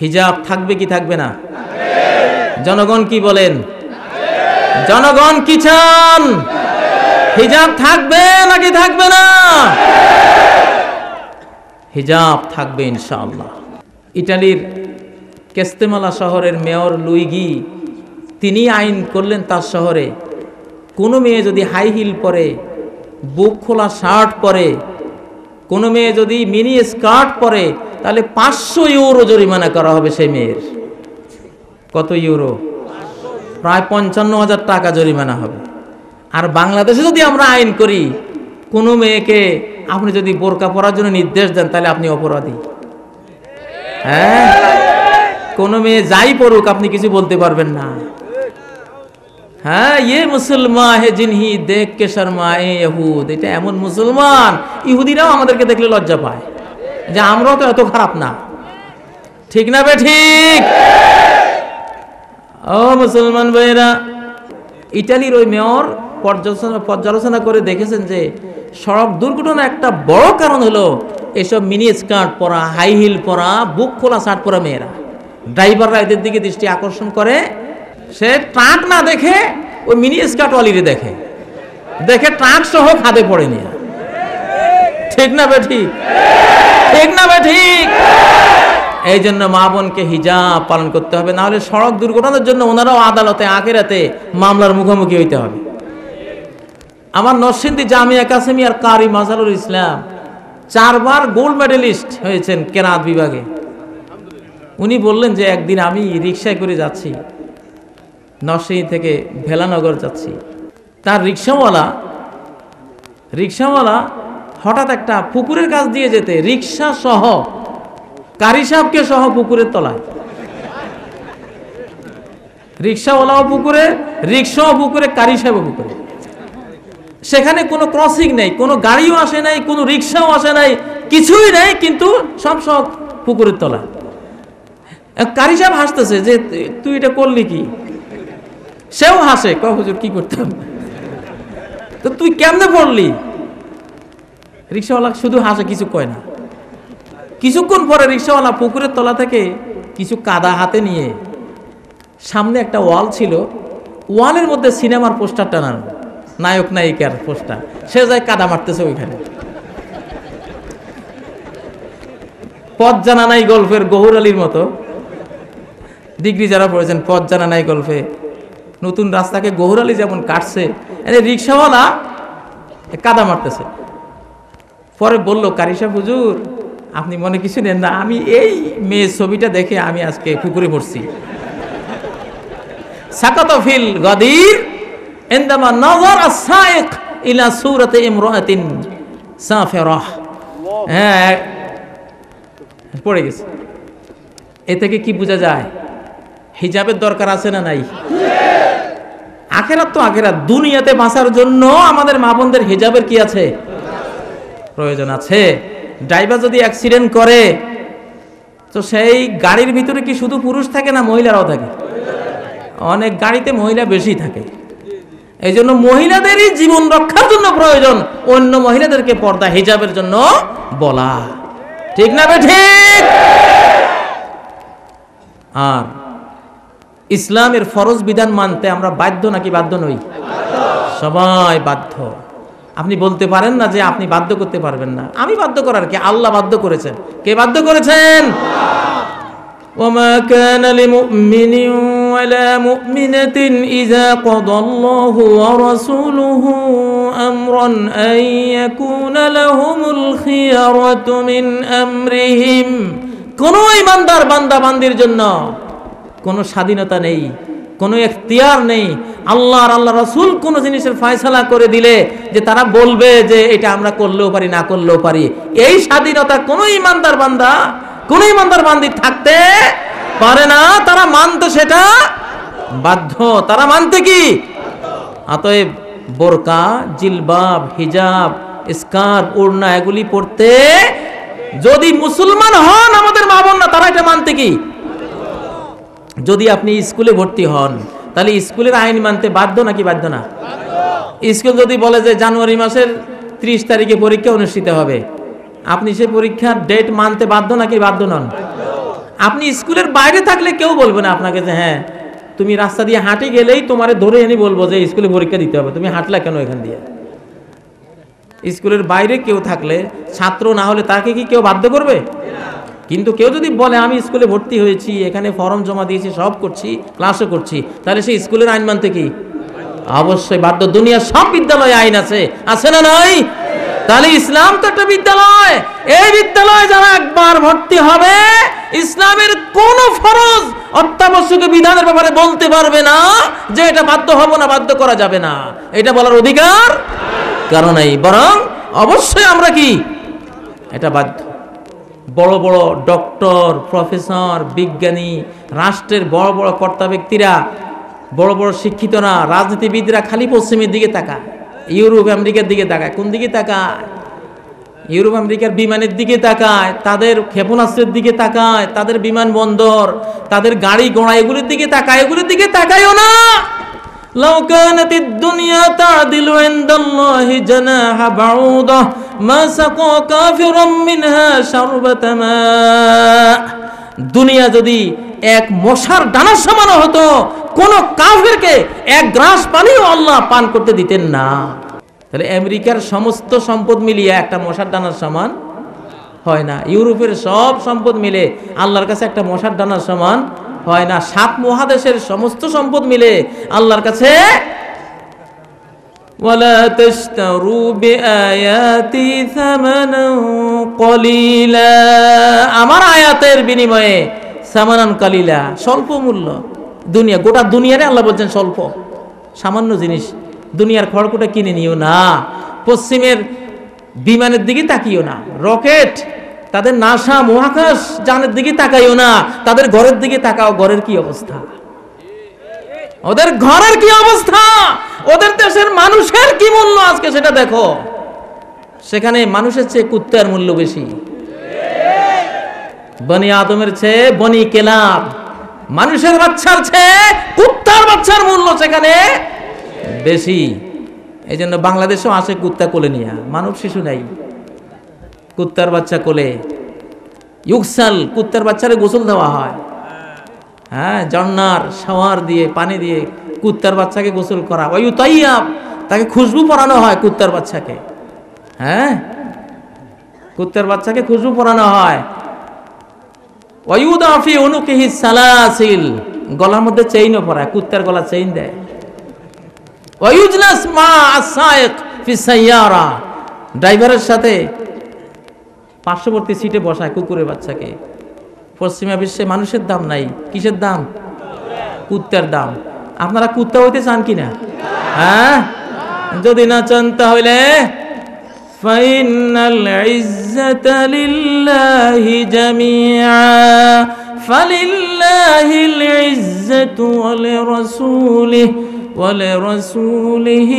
B: হিজাব থাকবে কি থাকবে না জনগণ কি বলেন জনগণ কি চান হিজাব থাকবে নাকি থাকবে না? হিজাব থাকবে ইনশাআল্লাহ। ইটালির কেস্তেমালা শহরের মেয়র লুইগি, তিনি আইন করলেন তার শহরে, কোনো মেয়ে যদি হাই হিল পরে, বুক খোলা শার্ট পরে, কোনো মেয়ে যদি মিনি স্কার্ট পরে, তাহলে পাঁচশো ইউরো জরিমানা করা হবে সেই মেয়ের। কত ইউরো? প্রায় পঞ্চান্ন হাজার টাকা জরিমানা হবে। আর বাংলাদেশে যদি আমরা আইন করি, কোনো মেয়েকে আপনি যদি বোরকা পরার জন্য নির্দেশ দেন, তাহলে আপনি অপরাধী। হ্যাঁ? কোনো মেয়ে যাই পড়ুক, আপনি কিছু বলতে পারবেন না। হ্যাঁ ইয়ে মুসলমান, হে জিনহি, দেখ কে শর্মা, এ ইহুদ, এটা এমন মুসলমান। ইহুদিরাও আমাদেরকে দেখলে লজ্জা পায়। যে আমরাও তো এত খারাপ না। ঠিক না বে ঠিক? ও মুসলমান ভাইয়েরা, ইটালির ওই মেয়র পর্যালোচনা পর্যালোচনা করে দেখেছেন যে সড়ক দুর্ঘটনা একটা বড় কারণ হলো এসব মিনি স্কার্ট পরা হাই হিল পরা, বুক খোলা শার্ট পরা মেয়েরা। ড্রাইভাররা এদের দিকে দৃষ্টি আকর্ষণ করে। সে ট্রাক না দেখে ওই মিনি স্কার্ট ওয়ালিরে দেখে। দেখে ট্রাক সহ খাদে পড়ে নিয়ে। ঠিক না বে ঠিক? ঠিক না বে ঠিক? এই জন্য মা বোনকে হিজাব পালন করতে হবে, না হলে সড়ক দুর্ঘটনার জন্য ওনারাও আদালতে, আখেরাতে মামলার মুখোমুখি হইতে হবে। আমার নরসিংদী জামিয়া কাসেমি আর কারি মাজারুল ইসলাম চারবার গোল্ড মেডেলিস্ট হয়েছেন কেরাত বিভাগে। উনি বললেন যে একদিন আমি রিক্সায় করে যাচ্ছি, নরসিংদী থেকে ভেলানগর যাচ্ছি। তার রিক্সাওয়ালা রিক্সাওয়ালা হঠাৎ একটা পুকুরের কাছ দিয়ে যেতে রিক্সা সহ, কারি সাহেবকে সহ পুকুরের তলায়। রিক্সাওয়ালাও পুকুরে রিক্সাও পুকুরে, কারি সাহেবও পুকুরে। সেখানে কোনো ক্রসিং নেই, কোনো গাড়িও আসে নাই, কোনো রিক্সাও আসে নাই, কিছুই নাই, কিন্তু সব সব পুকুরের তলা। কারি সাহেব হাসতেছে যে, তুই এটা করলি কি? সেও হাসে ক হুজুর, কি করতাম? তো তুই কেমনে পড়লি? রিক্সাওয়ালা শুধু হাসে, কিছু কয় না। কিছুক্ষণ পরে রিক্সাওয়ালা পুকুরের তলা থেকে কিছু কাদা হাতে নিয়ে সামনে একটা ওয়াল ছিল, ওয়ালের মধ্যে সিনেমার পোস্টার টানানো নায়ক নায়িকার পোস্টার। সে যায় কাদা মারতেছে ওইখানে। পথ জানা নাই গল্পের গহুর আলীর মতো। ডিগ্রি যারা পড়েছেন, পথ জানা নাই গল্পে। নতুন রাস্তাকে গহুর আলী যেমন কাটছে, এনে রিক্সাওয়ালা কাদা মারতেছে। পরে বলল কারিসা হুজুর, আপনি মনে কিছু নেন না, আমি এই মেয়ে ছবিটা দেখে আমি আজকে পুকুরে পড়ছি। সাকাত ফিল গদির ইনদামা নজর আসাইক ইলা সূরাতে ইমরাতিন সাফিরাহ হ্যাঁ পড়ে গেছে। এ থেকে কি বোঝা যায়? হিজাবের দরকার আছে না নাই? আখেরাত তো আখেরাত। দুনিয়াতে বাঁচার জন্য আমাদের মা বোনদের হিজাবের কি আছে? প্রয়োজন আছে। ড্রাইভার যদি অ্যাক্সিডেন্ট করে তো সেই গাড়ির ভিতরে কি শুধু পুরুষ থাকে না মহিলারাও থাকে? অনেক গাড়িতে মহিলা বেশি থাকে। এই জন্য মহিলাদেরই জীবন রক্ষার জন্য প্রয়োজন। অন্য মহিলাদেরকে পর্দা হিজাবের জন্য বলা। ঠিক না ঠিক? আর ইসলামের ফরজ বিধান মানতে আমরা বাধ্য নাকি বাধ্য নই? সবাই বাধ্য। আপনি বলতে পারেন না যে আপনি বাধ্য করতে পারবেন না। আমি বাধ্য করার কি? আল্লাহ বাধ্য করেছেন। কে বাধ্য করেছেন? ওমা কেন ولا مؤمنة إذا قضى الله ورسوله أمرا أن يكون لهم الخيرة من أمرهم কোন ইমানদার বান্দা বান্দির জন্য কোনো স্বাধীনতা নেই কোনো এখতিয়ার নেই আল্লাহ আর আল্লাহ রসুল কোনো জিনিসের ফয়সালা করে দিলে যে তারা বলবে যে এটা আমরা করলেও পারি না করলেও পারি এই স্বাধীনতা কোনো ইমানদার বান্দা কোন ইমানদার বান্দি থাকতে পারে না, তারা মানতে সেটা বাধ্য। তারা মানতে কি? অতএব বোরকা, জিলবাব, হিজাব স্কার্ফ ওড়না এগুলি পড়তে যদি মুসলমান হন আমাদের মা বোনরা, তারা এটা মানতে কি? যদি আপনি স্কুলে ভর্তি হন, তাহলে স্কুলের আইন মানতে বাধ্য নাকি বাধ্য না? স্কুল যদি বলে যে জানুয়ারি মাসের ত্রিশ তারিখে পরীক্ষা অনুষ্ঠিত হবে, আপনি সে পরীক্ষার ডেট মানতে বাধ্য নাকি বাধ্য নন? আপনি স্কুলের বাইরে থাকলে কেউ বলবে না আপনাকে যে হ্যাঁ তুমি রাস্তা দিয়ে হাঁটে গেলেই তোমারে ধরে এনে বলব যে স্কুলে পরীক্ষা দিতে হবে। তুমি হাঁটলা কেন এখান দিয়ে? স্কুলের বাইরে কেউ থাকলে, ছাত্র না হলে তাকে কি কেউ বাধ্য করবে? কিন্তু কেউ যদি বলে, আমি স্কুলে ভর্তি হয়েছি, এখানে ফর্ম জমা দিয়েছি, সব করছি, ক্লাসও করছি, তাহলে সেই স্কুলের আইন মানতে কি? অবশ্যই বাধ্য। দুনিয়ার সব বিদ্যালয়ে আইন আছে। আছে না নাই? তাহলে ইসলাম তো একটা বিদ্যালয়। এই বিদ্যালয়ে যারা একবার ভর্তি হবে, ইসলামের কোন ফরজ অত্যাবশ্যকীয় বিধানের ব্যাপারে বলতে পারবে না যে এটা বাধ্য হব না, বাধ্য করা যাবে না। এটা বলার অধিকার? কারণ এই, বরং অবশ্যই আমরা কি? এটা বাধ্য। বড় বড় ডক্টর, প্রফেসর, বিজ্ঞানী, রাষ্ট্রের বড় বড় কর্তা ব্যক্তিরা, বড় বড় শিক্ষিতরা, রাজনীতিবিদরা খালি পশ্চিমের দিকে তাকায়। ইউরোপ আমেরিকার দিকে তাকায় কোন দিকে তাকায় ইউরোপ আমেরিকার বিমানের দিকে তাকায় তাদের ক্ষেপণাস্ত্রের দিকে তাকায় তাদের বিমানবন্দর তাদের গাড়ি ঘোড়া এগুলির দিকে তাকায় এগুলির দিকে তাকায়ও না لو كانت الدنيا تعدل عند الله جناح بعوضة ما سقى كافرا منها شربة ماء দুনিয়া যদি এক মশার ডানার সমান হতো কোন কাফেরকে এক গ্রাস পানিও আল্লাহ পান করতে দিতেন না তাহলে আমেরিকার সমস্ত সম্পদ মিলিয়ে একটা মশার ডানার সমান হয় না ইউরোপের সব সম্পদ মিলে আল্লাহর কাছে একটা মশার ডানার সমান হয় না সাত মহাদেশের সমস্ত সম্পদ মিলে আল্লাহর কাছে ولا تشتروا بآياتي ثمنا قليلا আমার আয়াতের বিনিময়ে সামানান কালিলা, স্বল্প মূল্য। দুনিয়া, গোটা দুনিয়ারে আল্লাহ বলছেন স্বল্প। সামান্য জিনিস। দুনিয়ার খড়কুটা কিনে নিও না। পশ্চিমের বিমানের দিকে তাকিও না। রকেট, তাদের নাসা, মহাকাশ যানের দিকে তাকাইও না। তাদের ঘরের দিকে তাকাও, ঘরের কি অবস্থা? ওদের ঘরের কি অবস্থা? ওদের দেশের মানুষের কি মূল্য? আজকে সেটা দেখো। সেখানে মানুষের চেয়ে কুত্তার মূল্য বেশি। বনি আদমের চেয়ে বনি কেলাব। মানুষের বাচ্চার চেয়ে কুত্তার বাচ্চার মূল্য সেখানে বেশি। এই জন্য বাংলাদেশেও আসে কুত্তা কোলে নিয়ে। মানব শিশু নাই। কুত্তার বাচ্চা কোলে। ইউকসাল, কুত্তার বাচ্চারে গোসল দেওয়া হয়। হ্যাঁ জন্নার শাওয়ার দিয়ে, পানি দিয়ে কুত্তার বাচ্চাকে গোসল করা। ওই তাইয়াব, তাকে খুশবু পরানো হয় কুত্তার বাচ্চাকে। হ্যাঁ কুত্তার বাচ্চাকে খুশবু পরানো হয়। ওয়ুদাফি অনুকিহি সালাসিল। গলার মধ্যে চেইনও পরায়, কুত্তার গলা চেইন দেয়। ওয়ুজলাস মা আসায়েক ফি ড্রাইভারের সাথে পার্শ্ববর্তী সিটে বসায় কুকুরের বাচ্চাকে। পশ্চিমা বিশ্বে মানুষের দাম নাই। কিসের দাম? কুত্তার দাম। আপনারা কুত্তা হইতে চান কিনা? হ্যাঁ? যদি না চান তাহলে فإن العزة لله جميعا فلله العزة ولرسوله ولرسوله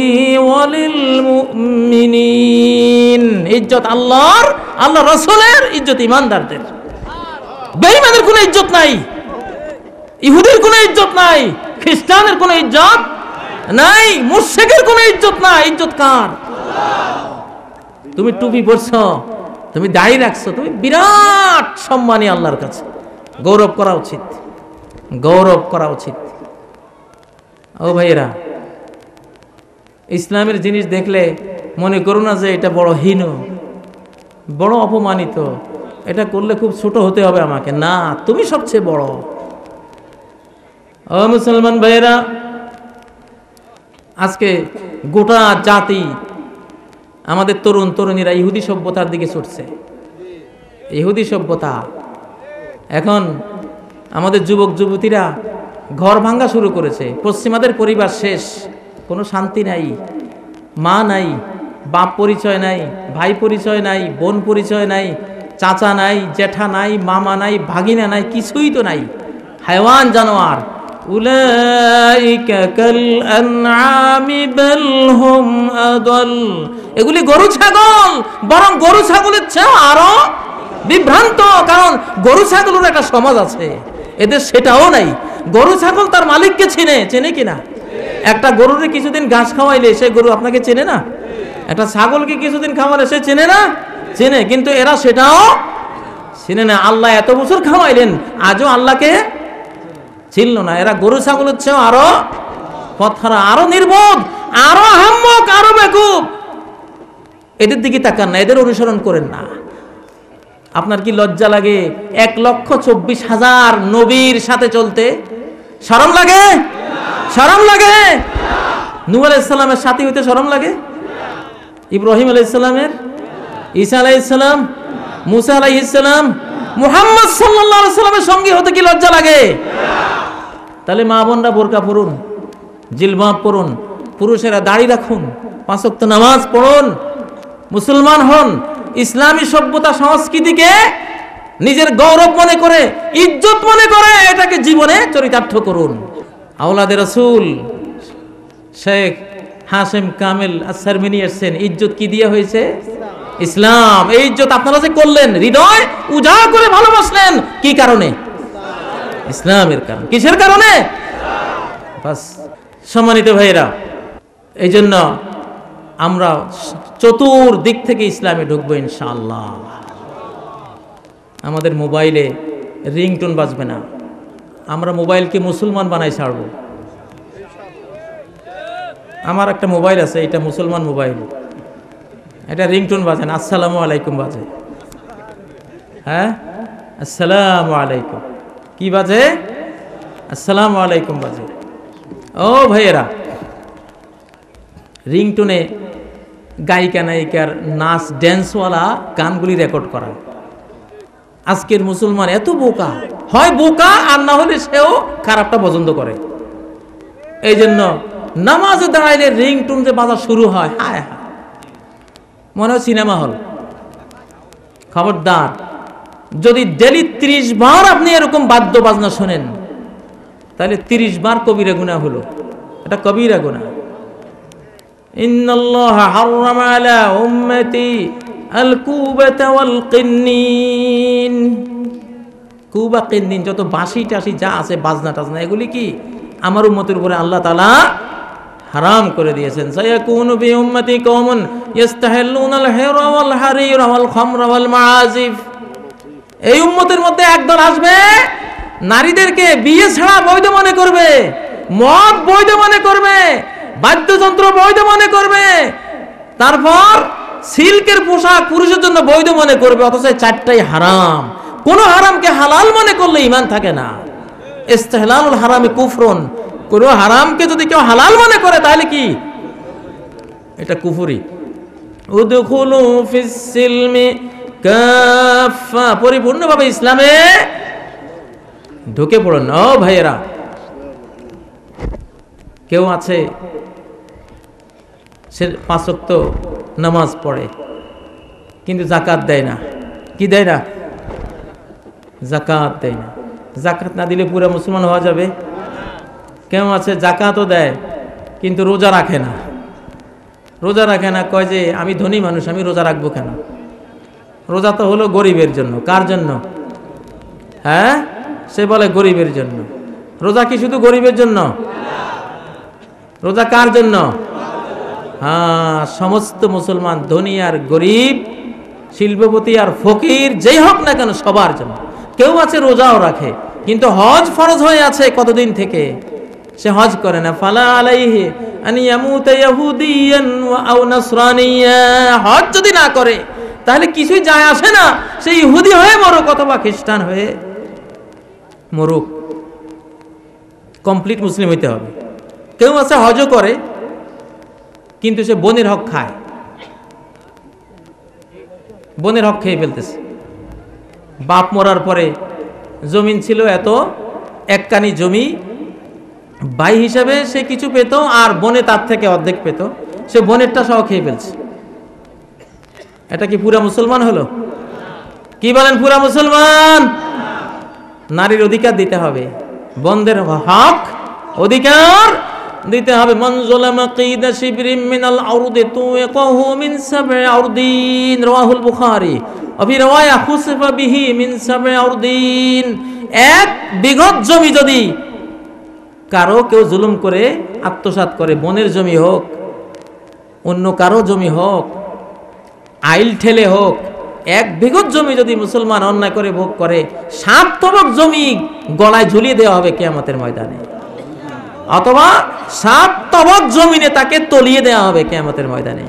B: وللمؤمنين ইজ্জত আল্লাহর আল্লাহ রসুলের ইজ্জত ইমানদারদের বেঈমানের কোনো ইজ্জত নাই ইহুদের কোনো ইজ্জত নাই খ্রিস্টানের কোনো ইজ্জত নাই মুর্শেকের কোনো ইজ্জত নাই ইজ্জত কার তুমি টুপি পরছ, তুমি দাড়ি রাখছো, তুমি বিরাট সম্মানী আল্লাহর কাছে। গৌরব করা উচিত, গৌরব করা উচিত। ও ভাইয়েরা, ইসলামের জিনিস দেখলে মনে করো না যে এটা বড় হীন, বড় অপমানিত। এটা করলে খুব ছোট হতে হবে আমাকে। না, তুমি সবচেয়ে বড়। ও মুসলমান ভাইয়েরা, আজকে গোটা জাতি আমাদের তরুণ তরুণীরা ইহুদি সভ্যতার দিকে ছুটছে। ইহুদি সভ্যতা। এখন আমাদের যুবক যুবতীরা ঘর ভাঙ্গা শুরু করেছে। পশ্চিমাদের পরিবার শেষ। কোনো শান্তি নাই। মা নাই, বাপ পরিচয় নাই, ভাই পরিচয় নাই, বোন পরিচয় নাই, চাচা নাই, জেঠা নাই, মামা নাই, ভাগিনা নাই, কিছুই তো নাই। হায়ওয়ান জানোয়ার এগুলি গরু ছাগল, বরং গরু ছাগলের চেয়ে আরও বিভ্রান্ত, কারণ গরু ছাগলের একটা সমাজ আছে। এদের সেটাও নাই। গরু ছাগল তার মালিককে চেনে চেনে কিনা? একটা গরুরে কিছুদিন ঘাস খাওয়াইলে সে গরু আপনাকে চেনে না? একটা ছাগলকে কিছুদিন খাওয়ালে সে চেনে না? চেনে, কিন্তু এরা সেটাও চেনে না। আল্লাহ এত বছর খাওয়াইলেন, আজও আল্লাহকে ছিল না। এরা গরু ছাগল হচ্ছে আরও পথরা, আরও নির্বোধ, আরও হাম্মক আরও বেকুব। এদের দিকে তাকান না, এদের অনুসরণ করেন না। আপনার কি লজ্জা লাগে? এক লক্ষ চব্বিশ হাজার নবীর সাথে চলতে। সরম লাগে? সরম লাগে? নূহ আলাইসাল্লামের সাথে হইতে সরম লাগে? ইব্রাহিম আলাইসাল্লামের ঈসা আলাইসাল্লাম মুসা আলাইসাল্লাম মুহাম্মদ আলাইহি সাল্লামের সঙ্গে হতে কি লজ্জা লাগে? তাহলে মা বোনরা বোরকা পরুন, জিলবাব পরুন, পুরুষেরা দাড়ি রাখুন পাঁচক্ত নামাজ পড়ুন, মুসলমান হন, ইসলামী সভ্যতা সংস্কৃতিকে নিজের গৌরব মনে করে, ইজ্জত মনে করে, এটাকে জীবনে চরিতার্থ করুন। আওলাদে রসুল, শেখ হাসেম কামেল আসারমিনী এসছেন, ইজ্জত কি দিয়ে হয়েছে? ইসলাম এই ইজ্জত আপনারা যে করলেন, হৃদয় উজাড় করে ভালোবাসলেন, কি কারণে? ইসলামের কারণ। কিসের কারণে? সম্মানিত ভাইরা এই জন্য আমরা চতুর দিক থেকে ইসলামে ঢুকবো ইনশাআল্লাহ। আমাদের মোবাইলে রিংটোন বাজবে না। আমরা মোবাইলকে মুসলমান বানাই ছাড়ব। আমার একটা মোবাইল আছে, এটা মুসলমান মোবাইল। এটা রিংটোন বাজে না আসসালামু আলাইকুম বাজে। হ্যাঁ? আসসালামু আলাইকুম। কি বাজে? আসসালামু আলাইকুম বাজে। ও ভাইয়েরা, রিংটোনে গায়িকা, নায়িকার, নাচ ড্যান্সওয়ালা গানগুলি রেকর্ড করা আজকের মুসলমান এত বোকা, হয় বোকা আর না হলে সেও খারাপটা পছন্দ করে। এই জন্য নামাজে দাঁড়াইলে রিংটোন যে বাজার শুরু হয়, হায় হায়। মনে হয় সিনেমা হল। খবরদার। যদি ডেলি ৩০ বার আপনি এরকম বাদ্য বাজনা শোনেন, তাহলে ৩০ বার কবিরা গুণা হলো। এটা কবিরা গুণা। ইন্নাল্লাহ হারাম আলা উম্মতি আল কুবাতা ওয়াল কিন্নিন কুবা যত বাঁশি টাসি যা আছে বাজনা টাজনা এগুলি কি? আমার উম্মতের উপরে আল্লাহ তালা হারাম করে দিয়েছেন। সায়াকুনু বি উম্মতি কওমুন ইস্তাহিল্লুনাল হিরা ওয়াল হারিরা ওয়াল খামরা ওয়াল মাআজিফ এই উম্মতের মধ্যে একদল আসবে, নারীদেরকে বিয়ে ছাড়া বৈধ মনে করবে, মদ বৈধ মনে করবে, বাদ্যযন্ত্র বৈধ মনে করবে, তারপর সিল্কের পোশাক পুরুষের জন্য বৈধ মনে করবে, অথচ চারটাই হারাম। কোন হারামকে হালাল মনে করলে ইমান থাকে না। ইস্তেহলালুল হারামি কুফরন। কোন হারামকে যদি কেউ হালাল মনে করে, তাহলে কি? এটা কুফুরি। উদখুলু ফিস কাফা পরিপূর্ণভাবে ইসলামে ঢুকে পড়ুন। ও ভাইয়েরা, কেউ আছে? সে পাঁচক্ত নামাজ পড়ে, কিন্তু জাকাত দেয় না। কি দেয় না? জাকাত দেয় না। জাকাত না দিলে পুরো মুসলমান হওয়া যাবে। কেউ আছে? জাকাতও দেয়, কিন্তু রোজা রাখে না। রোজা রাখে না, কয় যে আমি ধনী মানুষ, আমি রোজা রাখব কেন? রোজা তো হলো গরিবের জন্য। কার জন্য? হ্যাঁ? সে বলে গরিবের জন্য। রোজা কি শুধু গরিবের জন্য? রোজা কার জন্য? হ্যাঁ সমস্ত মুসলমান ধনী আর গরিব, শিল্পপতি আর ফকির, যেই হোক না কেন সবার জন্য। কেউ আছে রোজাও রাখে, কিন্তু হজ ফরজ হয়ে আছে কতদিন থেকে? সে হজ করে না। ফালা আলাইহি আনি ইয়ামুতা ইয়াহুদিয়ান ওয়া আও নাসরানিয়া। হজ যদি না করে, তাহলে কিছুই যায় আসে না। সে ইহুদি হয়ে মরুক অথবা খ্রিস্টান হয়ে মরুক। কমপ্লিট মুসলিম হইতে হবে। কেউ আছে হজও করে, কিন্তু সে বনের হক খায়। বনের হক খেয়ে ফেলতেছে। বাপ মরার পরে জমিন ছিল এত, এককানি জমি ভাই হিসাবে সে কিছু পেত আর বনে তার থেকে অর্ধেক পেত। সে বনেরটা সহ খেয়ে ফেলছে। এটা কি পুরা মুসলমান হলো? কি বলেন পুরা মুসলমান? নারীর অধিকার দিতে হবে। বন্ধের হক অধিকার দিতে হবে। আরদিন এক বিঘত জমি যদি কারও কেউ জুলুম করে আত্মসাৎ করে, বনের জমি হোক, অন্য কারও জমি হোক, আইল ঠেলে হোক, এক বিঘত জমি যদি মুসলমান অন্যায় করে, ভোগ করে সাত জমি গলায় ঝুলিয়ে দেওয়া হবে কেয়ামতের ময়দানে। অথবা সাত জমিনে তাকে তলিয়ে দেওয়া হবে কেয়ামতের ময়দানে।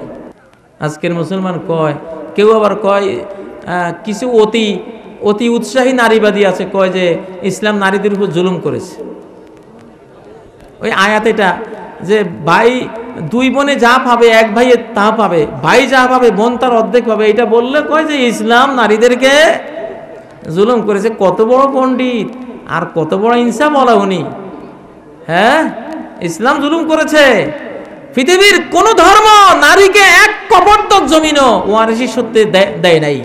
B: আজকের মুসলমান কয়, কেউ আবার কয় কিছু অতি অতি উৎসাহী নারীবাদী আছে, কয় যে ইসলাম নারীদের উপর জুলুম করেছে। ওই আয়াত এটা যে ভাই দুই বোনে যা পাবে, এক ভাইয়ে তা পাবে, ভাই যা পাবে, বোন তার অর্ধেক পাবে। এটা বললে কয় যে ইসলাম নারীদেরকে জুলুম করেছে। কত বড় পণ্ডিত, আর কত বড় ইনসা বলা উনি। হ্যাঁ? ইসলাম জুলুম করেছে। পৃথিবীর কোন ধর্ম নারীকে এক কপর্দক জমিনও ওয়ারিসি সত্যি দেয় নাই,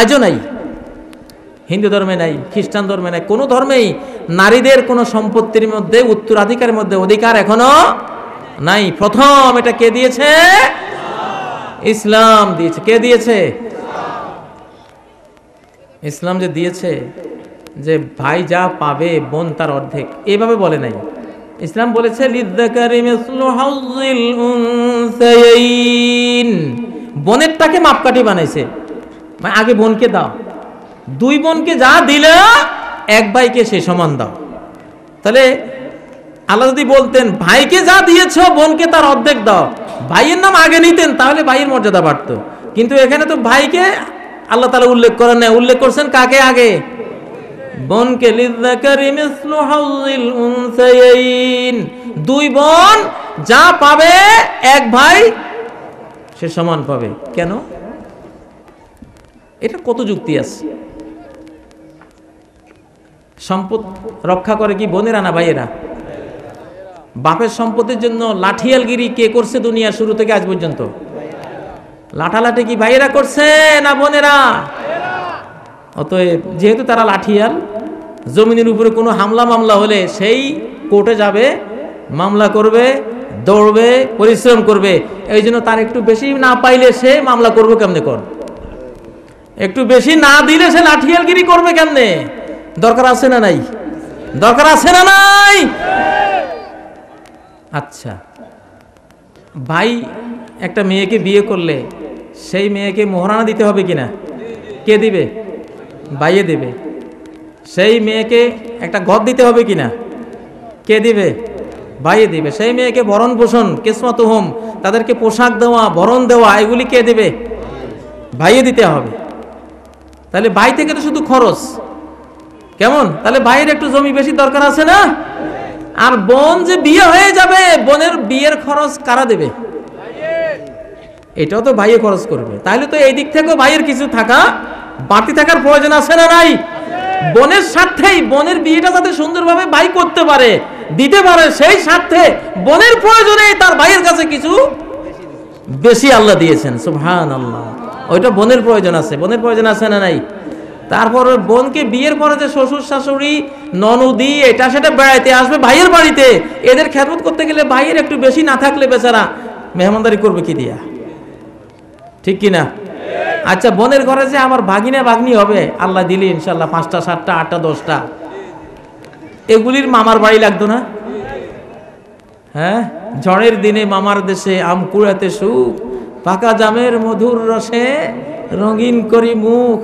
B: আজও নাই। হিন্দু ধর্মে নাই, খ্রিস্টান ধর্মে নাই, কোনো ধর্মেই নারীদের কোনো সম্পত্তির মধ্যে, উত্তরাধিকারের মধ্যে অধিকার এখনও নাই। প্রথম এটা কে দিয়েছে? ইসলাম দিয়েছে। কে দিয়েছে? ইসলাম যে দিয়েছে যে ভাই যা পাবে, বোন তার অর্ধেক, এভাবে বলে নাই। ইসলাম বলেছে উনসায়াইন বোনেরটাকে মাপকাঠি বানাইছে। মানে আগে বোনকে দাও। দুই বোনকে যা দিলে, এক ভাইকে সে সমান দাও। তাহলে আল্লাহ যদি বলতেন, ভাইকে যা দিয়েছ, বোনকে তার অর্ধেক দাও। ভাইয়ের নাম আগে নিতেন, তাহলে ভাইয়ের মর্যাদা বাড়তো। কিন্তু এখানে তো ভাইকে আল্লাহ তালা উল্লেখ করেন না। উল্লেখ করছেন কাকে আগে? বোনকে। দুই বোন যা পাবে, এক ভাই সে সমান পাবে। কেন? এটা কত যুক্তি আছে? সম্পদ রক্ষা করে কি বোনেরা না ভাইয়েরা? বাপের সম্পদের জন্য লাঠিয়ালগিরি কে করছে দুনিয়া শুরু থেকে আজ পর্যন্ত? লাঠালাঠি কি ভাইয়েরা করছে না বোনেরা? অতএব যেহেতু তারা লাঠিয়াল, জমিনের উপরে কোনো হামলা মামলা হলে সেই কোর্টে যাবে, মামলা করবে, দৌড়বে, পরিশ্রম করবে। এই জন্য তার একটু বেশি না পাইলে সে মামলা করবে কেমনে কর? একটু বেশি না দিলে সে লাঠিয়ালগিরি করবে কেমনে? দরকার আছে না নাই? দরকার আছে না নাই? আচ্ছা। ভাই, একটা মেয়েকে বিয়ে করলে সেই মেয়েকে মোহরানা দিতে হবে কিনা? কে দিবে? বাইয়ে দেবে। সেই মেয়েকে একটা ঘর দিতে হবে কিনা? কে দিবে? বাইয়ে দিবে। সেই মেয়েকে ভরণ পোষণ, কেসমত হোম তাদেরকে পোশাক দেওয়া, ভরণ দেওয়া, এগুলি কে দেবে? ভাইয়ে দিতে হবে। তাহলে ভাই থেকে তো শুধু খরচ। কেমন? তাহলে ভাইয়ের একটু জমি বেশি দরকার আছে না? আর বোন যে বিয়ে হয়ে যাবে, বোনের বিয়ের খরচ কারা দেবে? এটাও তো ভাইয়ে খরচ করবে। তাহলে তো এই দিক থেকেও ভাইয়ের কিছু থাকা বাড়তি থাকার প্রয়োজন আছে না নাই? বোনের স্বার্থেই বোনের বিয়েটা যাতে সুন্দরভাবে ভাই করতে পারে, দিতে পারে, সেই স্বার্থে বোনের প্রয়োজনে তার ভাইয়ের কাছে কিছু বেশি আল্লাহ দিয়েছেন। সুবহান আল্লাহ ওইটা বোনের প্রয়োজন আছে। বোনের প্রয়োজন আছে না নাই? তারপর বোনকে বিয়ের পরে যে শ্বশুর শাশুড়ি, ননদি, এটা সেটা বেড়াইতে আসবে ভাইয়ের বাড়িতে। এদের খেদমত করতে গেলে ভাইয়ের একটু বেশি না থাকলে বেচারা মেহমানদারি করবে কি দিয়া? ঠিক কি না আচ্ছা বোনের ঘরে যে আমার ভাগিনা ভাগ্নি হবে, আল্লাহ দিলি ইনশাল্লাহ পাঁচটা, সাতটা, আটটা, দশটা। এগুলির মামার বাড়ি লাগতো না? হ্যাঁ? ঝড়ের দিনে মামার দেশে আম কুড়াতে সুখ, পাকা জামের মধুর রসে রঙিন করি মুখ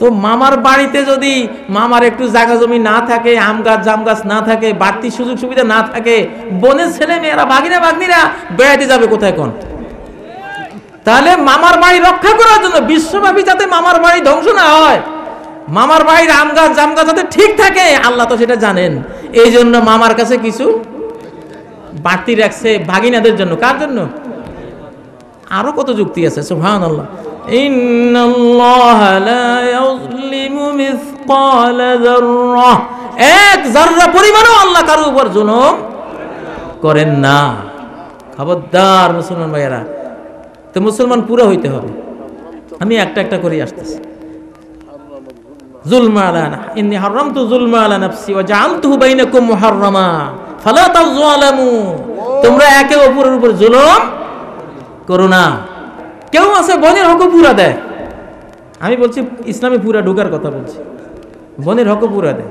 B: তো মামার বাড়িতে যদি মামার একটু জায়গা জমি না থাকে, আম গাছ, জাম গাছ না থাকে, বাড়তি সুযোগ সুবিধা না থাকে বোনের ছেলে মেয়েরা বাগিনা বাগনিরা বেড়াতে যাবে কোথায় কোন তাহলে মামার বাড়ি রক্ষা করার জন্য বিশ্বব্যাপী যাতে মামার বাড়ি ধ্বংস না হয়, মামার বাড়ির আম গাছ, জাম গাছ যাতে ঠিক থাকে, আল্লাহ তো সেটা জানেন। এই জন্য মামার কাছে কিছু বাড়তি রাখছে ভাগিনাদের জন্য। কার জন্য? আরও কত যুক্তি আছে সুবহান আল্লাহ এক জাররা পরিমাণও আল্লাহ কারও উপর জুলুম করেন না। খবরদার মুসলমান ভাইয়েরা, তো মুসলমান পুরো হইতে হবে। আমি একটা একটা করে আসতেছি। জুলমা আলা ইন্নি হারামতু জুলমা আলা নাফসি ওয়া জাআলতুহু বাইনাকুম মুহাররামা। ফালা তাযলামু। তোমরা একে অপরের উপর জুলুম করো না। কেউ আছে, বোনের হক পুরা দেয়। আমি বলছি, ইসলামে পুরা ঢোকার কথা বলছি। বোনের হক পুরা দেয়।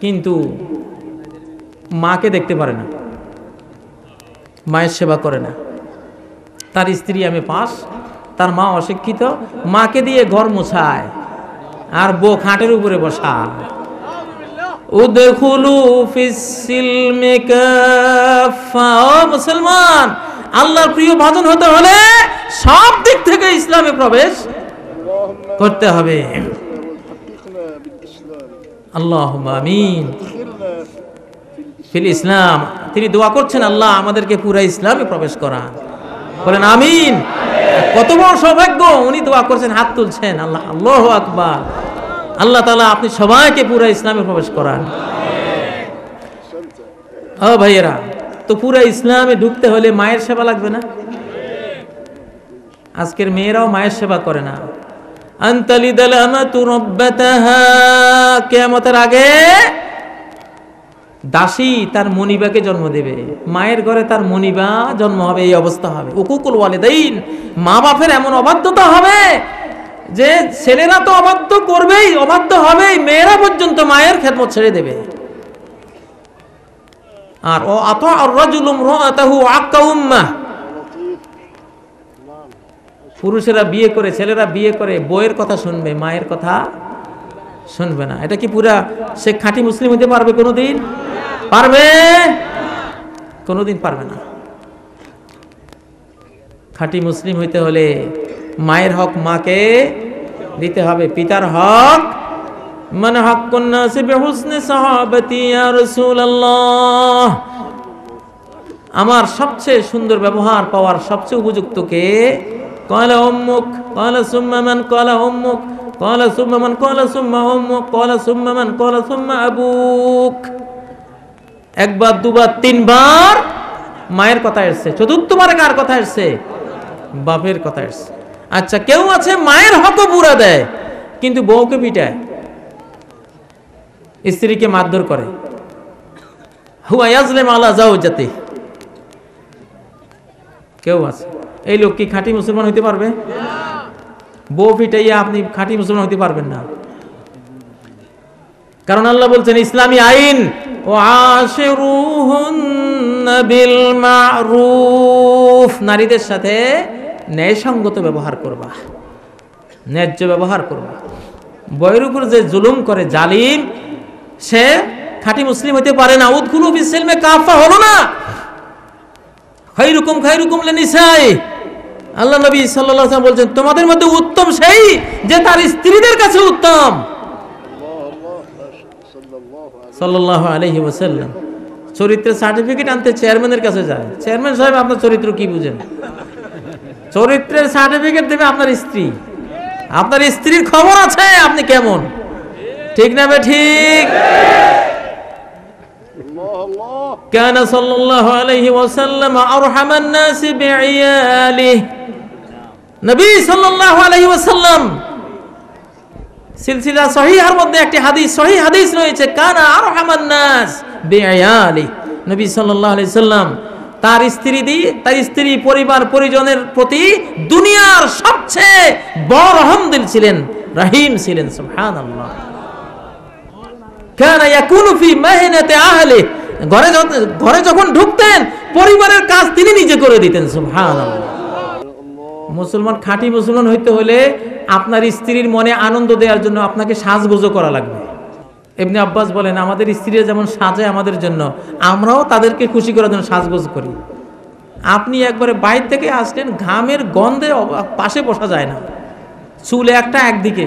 B: কিন্তু মাকে দেখতে পারে না। মায়ের সেবা করে না। তার স্ত্রী আমি পাস, তার মা অশিক্ষিত, মাকে দিয়ে ঘর মোছায়, আর বউ খাটের উপরে বসা উদখুলু ফিসসিলমি কাফা ও মুসলমান। আল্লাহর প্রিয় ভাজন হতে হলে সব দিক থেকে ইসলামে প্রবেশ করতে হবে। আল্লাহ আমিন। ফিল ইসলাম। তিনি দোয়া করছেন, আল্লাহ আমাদেরকে পুরো ইসলামে প্রবেশ করান। বলেন, আমিন। কত বড় সৌভাগ্য, উনি দোয়া করছেন, হাত তুলছেন। আল্লাহ আল্লাহ আকবার। আল্লাহ তালা আপনি সবাইকে পুরো ইসলামে প্রবেশ করান। ও ভাইয়েরা তো পুরা ইসলামে ঢুকতে হলে মায়ের সেবা লাগবে না? আজকের মেয়েরাও মায়ের সেবা করে না। আগে দাসী তার মনিবাকে জন্ম দেবে। মায়ের ঘরে তার মনিবা জন্ম হবে, এই অবস্থা হবে। উকুকুল ওয়ালিদাইন। মা বাপের এমন অবাধ্যতা হবে যে ছেলেরা তো অবাধ্য করবেই, অবাধ্য হবেই। মেয়েরা পর্যন্ত মায়ের খেদমত ছেড়ে দেবে। আর, ও, আত আর পুরুষেরা বিয়ে করে, ছেলেরা বিয়ে করে, বইয়ের কথা শুনবে, মায়ের কথা শুনবে না। এটা কি পুরা সে খাঁটি মুসলিম হতে পারবে কোনোদিন? পারবে? কোনোদিন পারবে না। খাঁটি মুসলিম হইতে হলে মায়ের হক মাকে দিতে হবে, পিতার হক من حق الناس بحسن صحابتي يا رسول الله আমার সবচেয়ে সুন্দর ব্যবহার পাওয়ার সবচেয়ে উপযুক্ত কে কয়লা অম্মুক কয়লা সুম্মামান কয়লা অম্মুক কয়লা সুম্মামান কয়লা সুম্মা অম্মুক কয়লা সুম্মামান কয়লা সুম্মা আবুক একবার দুবার তিনবার মায়ের কথা এসছে চতুর্থবারে কার কথা এসছে বাপের কথা এসছে আচ্ছা কেউ আছে মায়ের হকও পুরা দেয় কিন্তু বউকে পিটায় স্ত্রীকে মারধর করে। হুয়া ইয়াজলেম আলা যাও যাতে কেউ আছে? এই লোক কি খাঁটি মুসলমান হইতে পারবে? বউ পিটাইয়া আপনি খাঁটি মুসলমান হইতে পারবেন না। কারণ আল্লাহ বলছেন, ইসলামী আইন ও বিল নারীদের সাথে ন্যায়সঙ্গত ব্যবহার করবা। ন্যায্য ব্যবহার করবা। বইয়ের উপর যে জুলুম করে জালিম সে খাঁটি মুসলিম হইতে পারে না। উদ্গুলো বিসিলমে কাফা হলো না। খাইরুকুম খাইরুকুম লেনিসাই। আল্লাহ নবী সাল্লাল্লাহু আলাইহি বলছেন, তোমাদের মধ্যে উত্তম সেই যে তার স্ত্রীদের কাছে উত্তম। সাল্লাল্লাহু আলাইহি ওয়াসাল্লাম। চরিত্রের সার্টিফিকেট আনতে চেয়ারম্যানের কাছে যায়। চেয়ারম্যান সাহেব, আপনার চরিত্র কি বুঝেন? চরিত্রের সার্টিফিকেট দেবে আপনার স্ত্রী। আপনার স্ত্রীর খবর আছে, আপনি কেমন? ঠিক না বে ঠিক
C: الله الله
B: كان صلى الله عليه وسلم أرحم الناس بعياله নবী সাল্লাল্লাহু আলাইহি ওয়াসাল্লাম সিলসিলা সহিহার মধ্যে একটি হাদিস সহিহ হাদিস রয়েছে কানা আরহামান নাস বিআয়ালি নবী সাল্লাল্লাহু আলাইহি সাল্লাম তার স্ত্রী দি তার স্ত্রী পরিবার পরিজনের প্রতি দুনিয়ার সবচেয়ে বড় রহমদিল ছিলেন রহিম ছিলেন সুবহানাল্লাহ ঘরে ঘরে যখন ঢুকতেন, পরিবারের কাজ তিনি নিজে করে দিতেন মুসলমান খাঁটি মুসলমান হইতে হলে আপনার স্ত্রীর মনে আনন্দ দেওয়ার জন্য আপনাকে সাজগোজও করা লাগবে। এমনি আব্বাস বলেন, আমাদের স্ত্রীরা যেমন সাজে আমাদের জন্য, আমরাও তাদেরকে খুশি করার জন্য সাজগোজ করি। আপনি একবারে বাইরে থেকে আসলেন, ঘামের গন্ধে পাশে বসা যায় না। চুল একটা একদিকে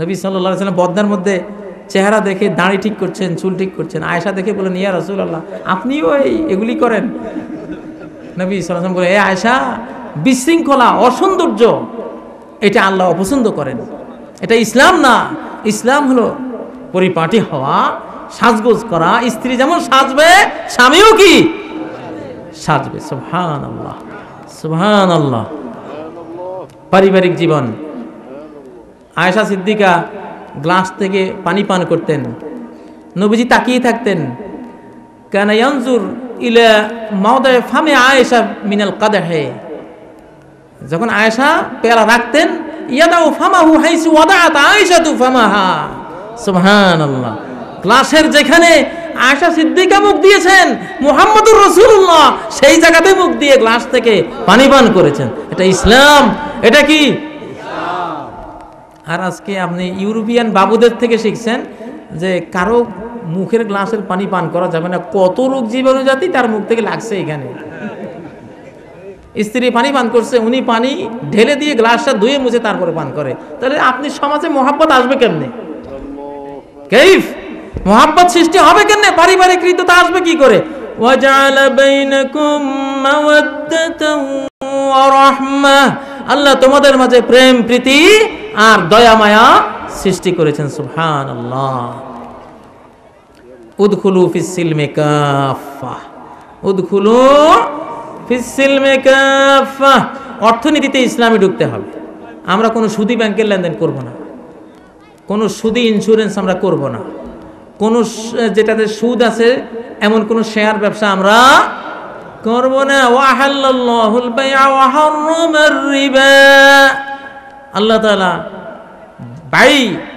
B: নবী সাল্লাহ সাল্লাম বদনার মধ্যে চেহারা দেখে দাঁড়ি ঠিক করছেন, চুল ঠিক করছেন। আয়েশা দেখে বলেন ইয়া রসুল আল্লাহ আপনিও এই, এগুলি করেন? নবী সাল্লাম বলে এ আয়সা বিশৃঙ্খলা, অসৌন্দর্য, এটা আল্লাহ অপছন্দ করেন। এটা ইসলাম না। ইসলাম হলো পরিপাটি হওয়া, সাজগোজ করা, স্ত্রী যেমন সাজবে, স্বামীও কি সাজবে। সুবহান আল্লাহ সুবহান আল্লাহ পারিবারিক জীবন আয়েশা সিদ্দিকা গ্লাস থেকে পানি পান করতেন। নবীজি তাকিয়ে থাকতেন। কেন ইয়ানজুর ইলা মাওদায় ফামে আয়েশা মিনাল কাদাহে। যখন আয়েশা পেয়ালা রাখতেন, ইয়াদাউ ফামাহু হাইসু ওয়াদাআত আয়েশাতু ফামাহা। সুবহানাল্লাহ। গ্লাসের যেখানে আয়েশা সিদ্দিকা মুখ দিয়েছেন, মুহাম্মদুর রাসূলুল্লাহ, সেই জায়গাতে মুখ দিয়ে গ্লাস থেকে পানি পান করেছেন। এটা ইসলাম। এটা কি? আর আজকে আপনি ইউরোপিয়ান বাবুদের থেকে শিখছেন যে কারও মুখের গ্লাসের পানি পান করা যাবে না। কত রোগ জীবাণু জাতি তার মুখ থেকে লাগছে এখানে। স্ত্রী পানি পান করছে, উনি পানি ঢেলে দিয়ে গ্লাসটা ধুয়ে মুছে তারপরে পান করে। তাহলে আপনি সমাজে মহাব্বত আসবে কেমনে? কেইফ? মহাব্বত সৃষ্টি হবে কেমনে? পারিবারিক হৃদয়তা আসবে কি করে? আল্লাহ তোমাদের মাঝে প্রেম, প্রীতি আর দয়া মায়া সৃষ্টি করেছেন, সুবহানাল্লাহ। উদখুলু ফিস সিলমে কাফা উদখুলু ফিস কাফা অর্থনীতিতে ইসলামে ঢুকতে হবে। আমরা কোনো সুদি ব্যাংকের লেনদেন করব না। কোনো সুদি ইন্স্যুরেন্স আমরা করব না। কোনো যেটাতে সুদ আছে, এমন কোনো শেয়ার ব্যবসা আমরা করব না। ওয়াহাল্লাল্লাহুল বাইআ ওয়া হাররামার রিবা আল্লাহ তাআলা বাই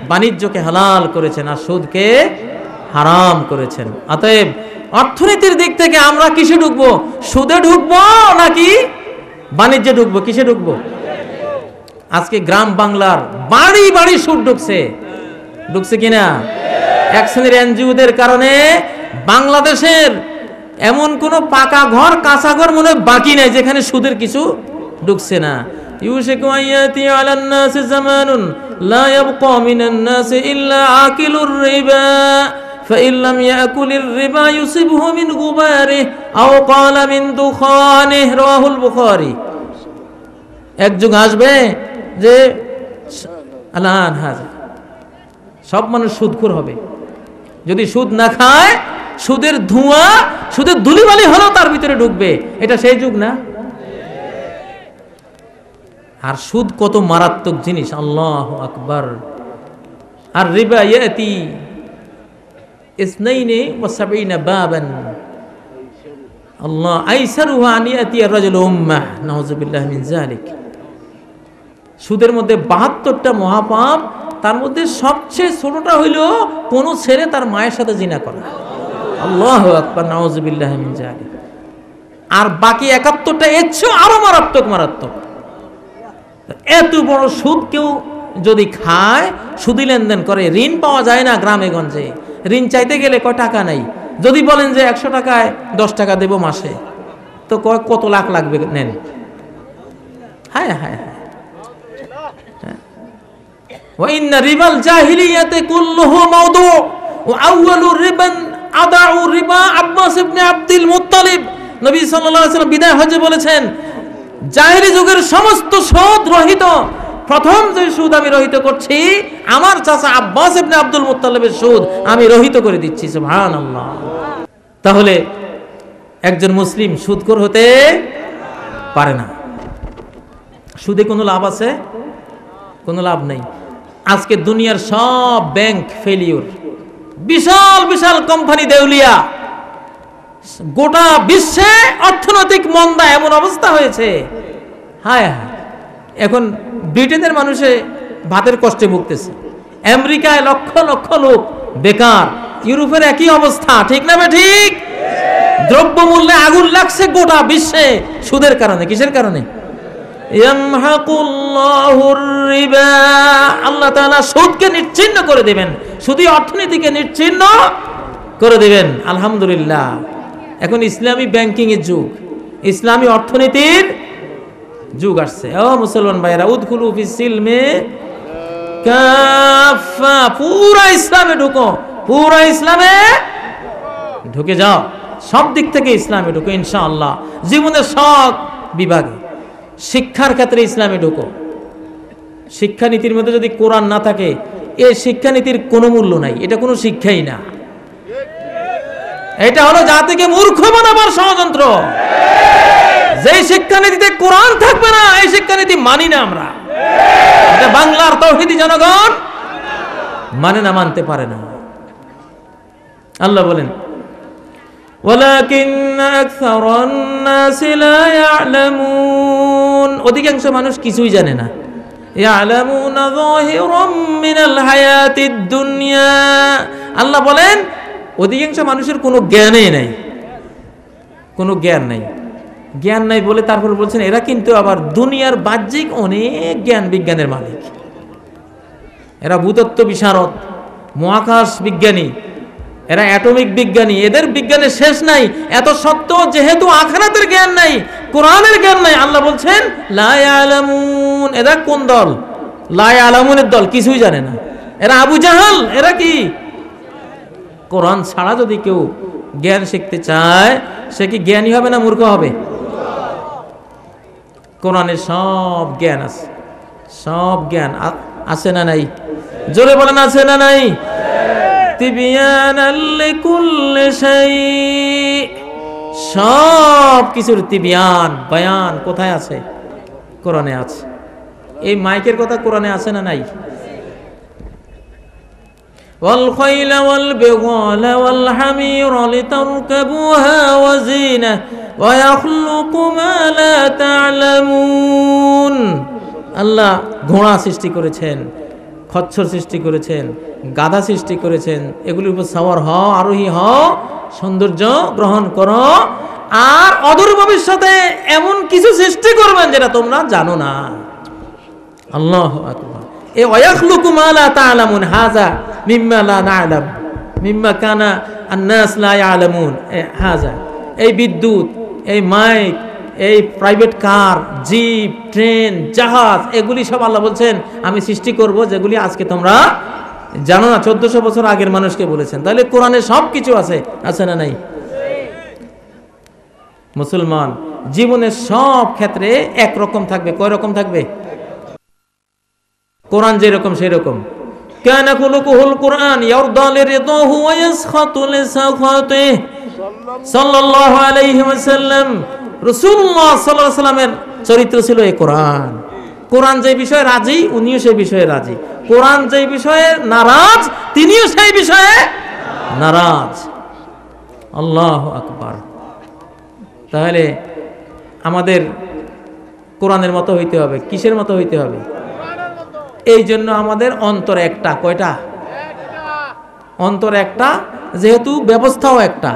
B: বাণিজ্যকে হালাল করেছেন আর সুদকে হারাম করেছেন। অতএব অর্থনীতির দিক থেকে আমরা কিসে ঢুকবো? সুদে ঢুকবো নাকি বাণিজ্যে ঢুকবো? কিসে ঢুকবো? আজকে গ্রাম বাংলার বাড়ি বাড়ি সুদ ঢুকছে। ঢুকছে কিনা? এক শ্রেণির এনজিওদের কারণে বাংলাদেশের এমন কোন পাকা ঘর, কাঁচা ঘর মনে বাকি নেই, যেখানে সুদের কিছু ঢুকছে না। ইউশিকু আইয়াতি আলান নাস জামানুন লা ইয়াবকা মিনান নাস ইল্লা আকিলুর রিবা فإن لم يأكل الربا يصيبه من غباره أو قال من دخانه رواه البخاري এক যুগ আসবে যে আল্লাহ হাজার সব মানুষ সুদখোর হবে যদি সুদ না খায় সুদের ধোঁয়া সুদের ধুলিবালি হলেও তার ভিতরে ঢুকবে এটা সেই যুগ না আর সুদ কত মারাত্মক জিনিস, আল্লাহ আকবার। আর রিবা ইয়াতি ইসনাইনে ওয়া সাবিনা বাবান। আল্লাহ, আইসারুহা আন ইয়াতি আর-রাজুলু উম্মাহ নাউযুবিল্লাহি মিন যালিক। সুদের মধ্যে বাহাত্তরটা মহাপাপ, তার মধ্যে সবচেয়ে ছোটটা হইল কোন ছেলে তার মায়ের সাথে জিনা করা। আল্লাহ আকবার নাউজুবিল্লাহ মিন যালিক। আর বাকি একাত্তরটা এর চেয়েও আরও মারাত্মক মারাত্মক। এত বড় সুদ কেউ যদি খায় সুদি লেনদেন করে ঋণ পাওয়া যায় না গ্রামে গঞ্জে ঋণ চাইতে গেলে কয় টাকা নাই যদি বলেন যে একশো টাকায় দশ টাকা দেব মাসে তো কয় কত লাখ লাগবে নেন হায় হায় হায় وإن ربا الجاهلية كله موضوع وأول ربا أضاعوا ربا عباس بن عبد المطلب নবী সাল্লাল্লাহু আলাইহি ওয়াসাল্লাম বিদায় হজে বলেছেন জাহেলি যুগের সমস্ত সুদ রহিত, প্রথম যে সুদ আমি রহিত করছি, আমার চাচা আব্বাস ইবনে আব্দুল মুত্তালিবের সুদ আমি রহিত করে দিচ্ছি, সুবহানাল্লাহ। তাহলে একজন মুসলিম সুদখোর হতে পারে না। সুদে কোনো লাভ আছে? কোনো লাভ নেই। আজকে দুনিয়ার সব ব্যাংক ফেলিওর। বিশাল বিশাল কোম্পানি দেউলিয়া। গোটা বিশ্বে অর্থনৈতিক মন্দা এমন অবস্থা হয়েছে। হায় হায়। এখন ব্রিটেনের মানুষে ভাতের কষ্টে ভুগতেছে। আমেরিকায় লক্ষ লক্ষ লোক বেকার। ইউরোপের একই অবস্থা। ঠিক না ঠিক? দ্রব্যমূল্যে আগুন লাগছে গোটা বিশ্বে। সুদের কারণে, কিসের কারণে? আল্লাহ সুদকে নিশ্চিহ্ন করে দিবেন। শুধু অর্থনীতিকে নিশ্চিহ্ন করে দিবেন। আলহামদুলিল্লাহ। এখন ইসলামী ব্যাংকিং এর যুগ। ইসলামী অর্থনীতির যুগ আসছে। ও মুসলমান ভাইরা উদখুলু ফিস সিলমে কাফা পুরা ইসলামে ঢুকো, পুরা ইসলামে ঢুকে যাও। সব দিক থেকে ইসলামে ঢুকো, ইনশাআল্লাহ। জীবনের সব বিভাগে শিক্ষার ক্ষেত্রে ইসলামে ঢুকো। শিক্ষানীতির মধ্যে যদি কোরআন না থাকে এই শিক্ষানীতির কোনো মূল্য নাই। এটা কোনো শিক্ষাই না। এটা হলো জাতিকে মূর্খ বানাবার ষড়যন্ত্র। যে শিক্ষানীতিতে কোরআন থাকবে না, এই শিক্ষানীতি মানি না আমরা। বাংলার তৌহিদি জনগণ মানে না, মানতে পারে না। আল্লাহ বলেন অধিকাংশ মানুষ কিছুই জানে না। আল্লাহ বলেন অধিকাংশ মানুষের কোনো জ্ঞানই নাই। কোনো জ্ঞান নাই। জ্ঞান নাই বলে তারপর বলছেন, এরা কিন্তু আবার দুনিয়ার বাহ্যিক অনেক জ্ঞান বিজ্ঞানের মালিক। এরা ভূতত্ত্ব বিশারদ, মহাকাশ বিজ্ঞানী, এরা অ্যাটমিক বিজ্ঞানী, এদের বিজ্ঞানের শেষ নাই। এত সত্ত্বেও যেহেতু আখানাতের জ্ঞান নাই, কোরআনের জ্ঞান নাই। আল্লাহ বলছেন লাই আলামুন এরা কোন দল? লাই আলামুনের দল, কিছুই জানে না। এরা আবু জাহাল, এরা কি? কোরআন ছাড়া যদি কেউ জ্ঞান শিখতে চায়, সে কি জ্ঞানী হবে না মূর্খ হবে? কোরআনে সব জ্ঞান আছে। সব জ্ঞান আছে না নাই? জোরে বলেন, আছে না নাই? সব কিছুর তিবিয়ান, বয়ান কোথায় আছে? কোরআনে আছে। এই মাইকের কথা কোরআনে আছে না নাই? والخيل والبغال والحمير لتركبوها وزينة ويخلق ما لا تعلمون আল্লাহ ঘোড়া সৃষ্টি করেছেন খচ্চর সৃষ্টি করেছেন গাধা সৃষ্টি করেছেন এগুলির উপর সাওয়ার হ আরোহী হ সৌন্দর্য গ্রহণ করো আর অদূর ভবিষ্যতে এমন কিছু সৃষ্টি করবেন যেটা তোমরা জানো না আল্লাহ আকবার এ ওয়াখলুকু মা লা তা'লামুন হাযা মিম্মা লা না'লাম, মিম্মা কানা আন-নাস লা ইয়ালামুন। এ হাযা, এই বিদ্যুৎ, এই মাইক, এই প্রাইভেট কার, জিপ, ট্রেন, জাহাজ, এগুলি সব আল্লাহ বলছেন, আমি সৃষ্টি করব যেগুলি আজকে তোমরা জানো না, চোদ্দশো বছর আগের মানুষকে বলেছেন। তাহলে কোরআনে সব কিছু আছে আছে না নাই? মুসলমান জীবনের সব ক্ষেত্রে একরকম থাকবে কয় রকম থাকবে? কোরআন যেরকম সেরকম كان خلقه القرآن يرضى لرضاه ويسخط لسخطه صلى الله عليه وسلم রাসূলুল্লাহ সাল্লাল্লাহু আলাইহি সাল্লামের চরিত্র ছিল এই কোরআন কোরআন যে বিষয়ে রাজি উনিও সেই বিষয়ে রাজি কোরআন যে বিষয়ে নারাজ তিনিও সেই বিষয়ে নারাজ আল্লাহ আকবার তাহলে আমাদের কোরআনের মতো হইতে হবে কিসের মতো হইতে হবে এই জন্য আমাদের অন্তর একটা, কয়টা? অন্তর একটা, যেহেতু ব্যবস্থাও একটা,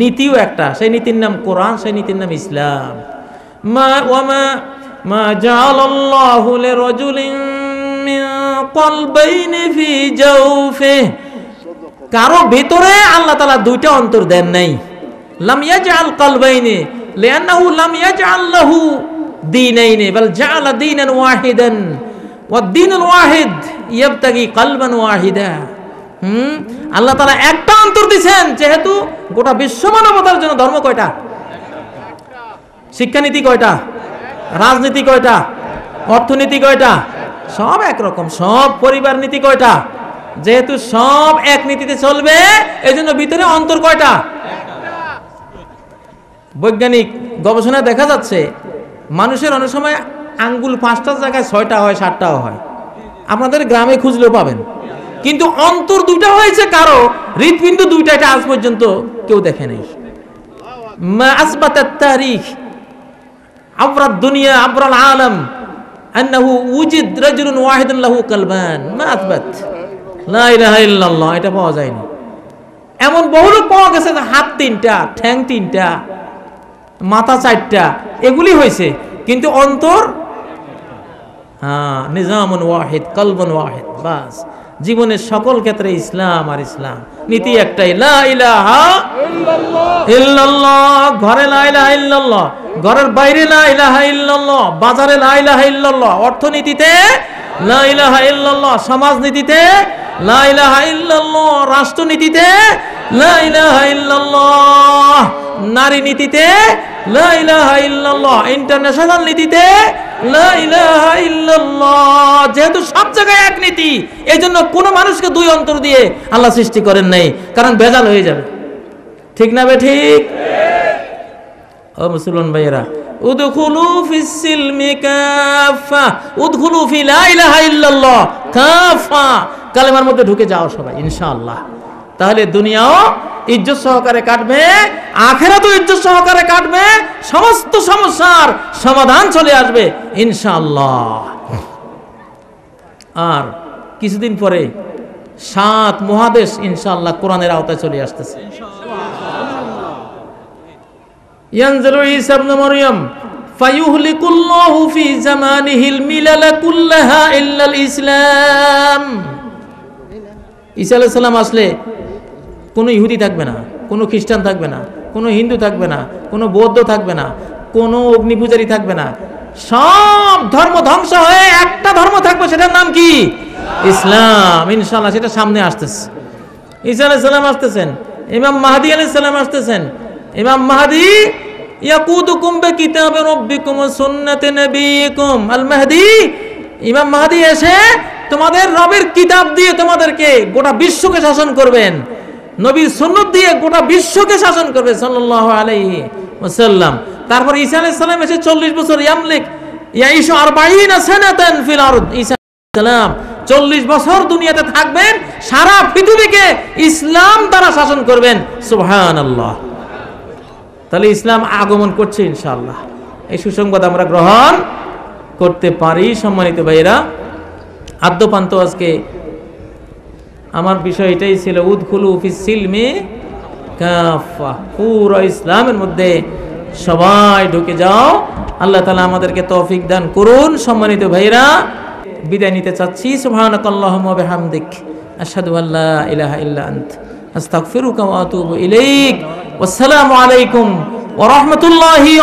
B: নীতিও একটা, সেই নীতির নাম কোরআন, সেই নীতির নাম ইসলাম। মা, ওয়ামা, মা জাআলাল্লাহু লিরাজুলিন মিন কলবাইনি কারও ভিতরে আল্লাহ তালা দুইটা অন্তর দেন নাই। লাম ইয়াজআল কলবাইনি লিআন্নাহু লাম ইয়াজআল লাহু দীনাইনি, বাল জাআলা দীনান ওয়াহিদান। ওয়াদ-দীন ওয়াহিদ ইয়াবতাগি কলবান ওয়াহিদা। হুম? আল্লাহ তাআলা একটা অন্তর দিবেন যেহেতু গোটা বিশ্ব মানবতার জন্য ধর্ম কয়টা? শিক্ষানীতি কয়টা? রাজনীতি কয়টা? অর্থনীতি কয়টা? সব একরকম, সব পরিবার নীতি কয়টা? যেহেতু সব এক নীতিতে চলবে এই জন্য ভিতরে অন্তর কয়টা? বৈজ্ঞানিক গবেষণায় দেখা যাচ্ছে, মানুষের অনেক সময় আঙ্গুল পাঁচটা জায়গায় ছয়টা হয়, সাতটাও হয়। আপনাদের গ্রামে খুঁজলেও পাবেন। কিন্তু অন্তর দুইটা হয়েছে কারও হৃদপিণ্ড দুইটা এটা আজ পর্যন্ত কেউ দেখে নেই। আসবাতার তারিখ আবরাত দুনিয়া, আবরাল আলম, আন্নাহু উজিদ রাজুলুন ওয়াহিদুন লাহু কালবান। মা আসবাত, লা ইলাহা এটা পাওয়া যায়নি। এমন বহু লোক পাওয়া গেছে যে হাত তিনটা, ঠ্যাং তিনটা, মাথা চারটা, এগুলি হয়েছে। কিন্তু অন্তর হ্যাঁ নিজামন ওয়াহিদ কলবন ওয়াহিদ বাস। জীবনের সকল ক্ষেত্রে ইসলাম আর ইসলাম। নীতি একটাই ঘরে ঘরের বাইরে বাজারে অর্থনীতিতে সমাজনীতিতে রাষ্ট্রনীতিতে নারী নীতিতে ইন্টারন্যাশনাল নীতিতে যেহেতু সব জায়গায় এক নীতি এই জন্য কোনো মানুষকে দুই অন্তর দিয়ে আল্লাহ সৃষ্টি করেন নাই, কারণ ভেজাল হয়ে যাবে। ঠিক না বে ঠিক? ও মুসলমান ভাইয়েরা, উদখুলু ফিস সিলমি উদখুলু ফি লা কাফা। কালেমার মধ্যে ঢুকে যাও সবাই, ইনশাআল্লাহ। তাহলে দুনিয়াও ইজ্জত সহকারে কাটবে, আখেরাতও ইজ্জত সহকারে কাটবে, সমস্ত সমস্যার সমাধান চলে আসবে, ইনশাআল্লাহ। আর কিছুদিন পরে সাত মহাদেশ ইনশাআল্লাহ কোরআনের আওতায় চলে আসতেছে। জামানিহিল ইল্লাল ইসলাম। ঈসা আলাইহিস সালাম আসলে কোনো ইহুদি থাকবে না, কোনো খ্রিস্টান থাকবে না, কোনো হিন্দু থাকবে না, কোনো বৌদ্ধ থাকবে না, কোনো অগ্নিপূজারী থাকবে না। সব ধর্ম ধ্বংস হয়ে একটা ধর্ম থাকবে, সেটার নাম কি? ইসলাম। ইনশাল্লাহ সেটা সামনে আসতেছে। ঈসা আলাইহিস সালাম আসতেছেন, ইমাম মাহাদি আলাইহিস সালাম আসতেছেন, ইমাম মাহাদি, ইয়াকুদুকুম বিকিতাবে রাব্বিকুম ওয়া সুন্নাতি নবিয়িকুম। আল মাহদি, ইমাম মাহাদি এসে তোমাদের রবের কিতাব দিয়ে তোমাদেরকে গোটা বিশ্বকে শাসন করবেন। নবীর সুন্নত দিয়ে গোটা বিশ্বকে শাসন করবে সাল্লাল্লাহু আলাইহি ওয়াসাল্লাম। তারপর ঈসা আলাইহিস এসে 40 বছর ইয়ামলিক, ইয়াইশু 40 সানাতান ফিল আরদ। ঈসা সালাম চল্লিশ বছর দুনিয়াতে থাকবেন, সারা পৃথিবীকে ইসলাম শাসন করবেন। তাহলে ইসলাম আগমন করছে এই সুসংবাদ আমরা গ্রহণ করতে পারি, সম্মানিত ভাইয়েরা। আদ্যপান্ত আজকে। আমার বিষয় এটাই ছিল, উদখুলু ফিসিলমে কাফা পুরো ইসলামের মধ্যে সবাই ঢুকে যাও। আল্লাহ তালা আমাদেরকে তৌফিক দান করুন। সম্মানিত ভাইরা বিদায় নিতে চাচ্ছি। সুবহানাকাল্লাহুম্মা বিহামদিক। আশহাদু আল্লা ইলাহা ইল্লা আন্ত। আস্তাগফিরুকা ওয়া আতুবু ইলাইক। ওয়াসসালামু আলাইকুম ওয়া রাহমাতুল্লাহি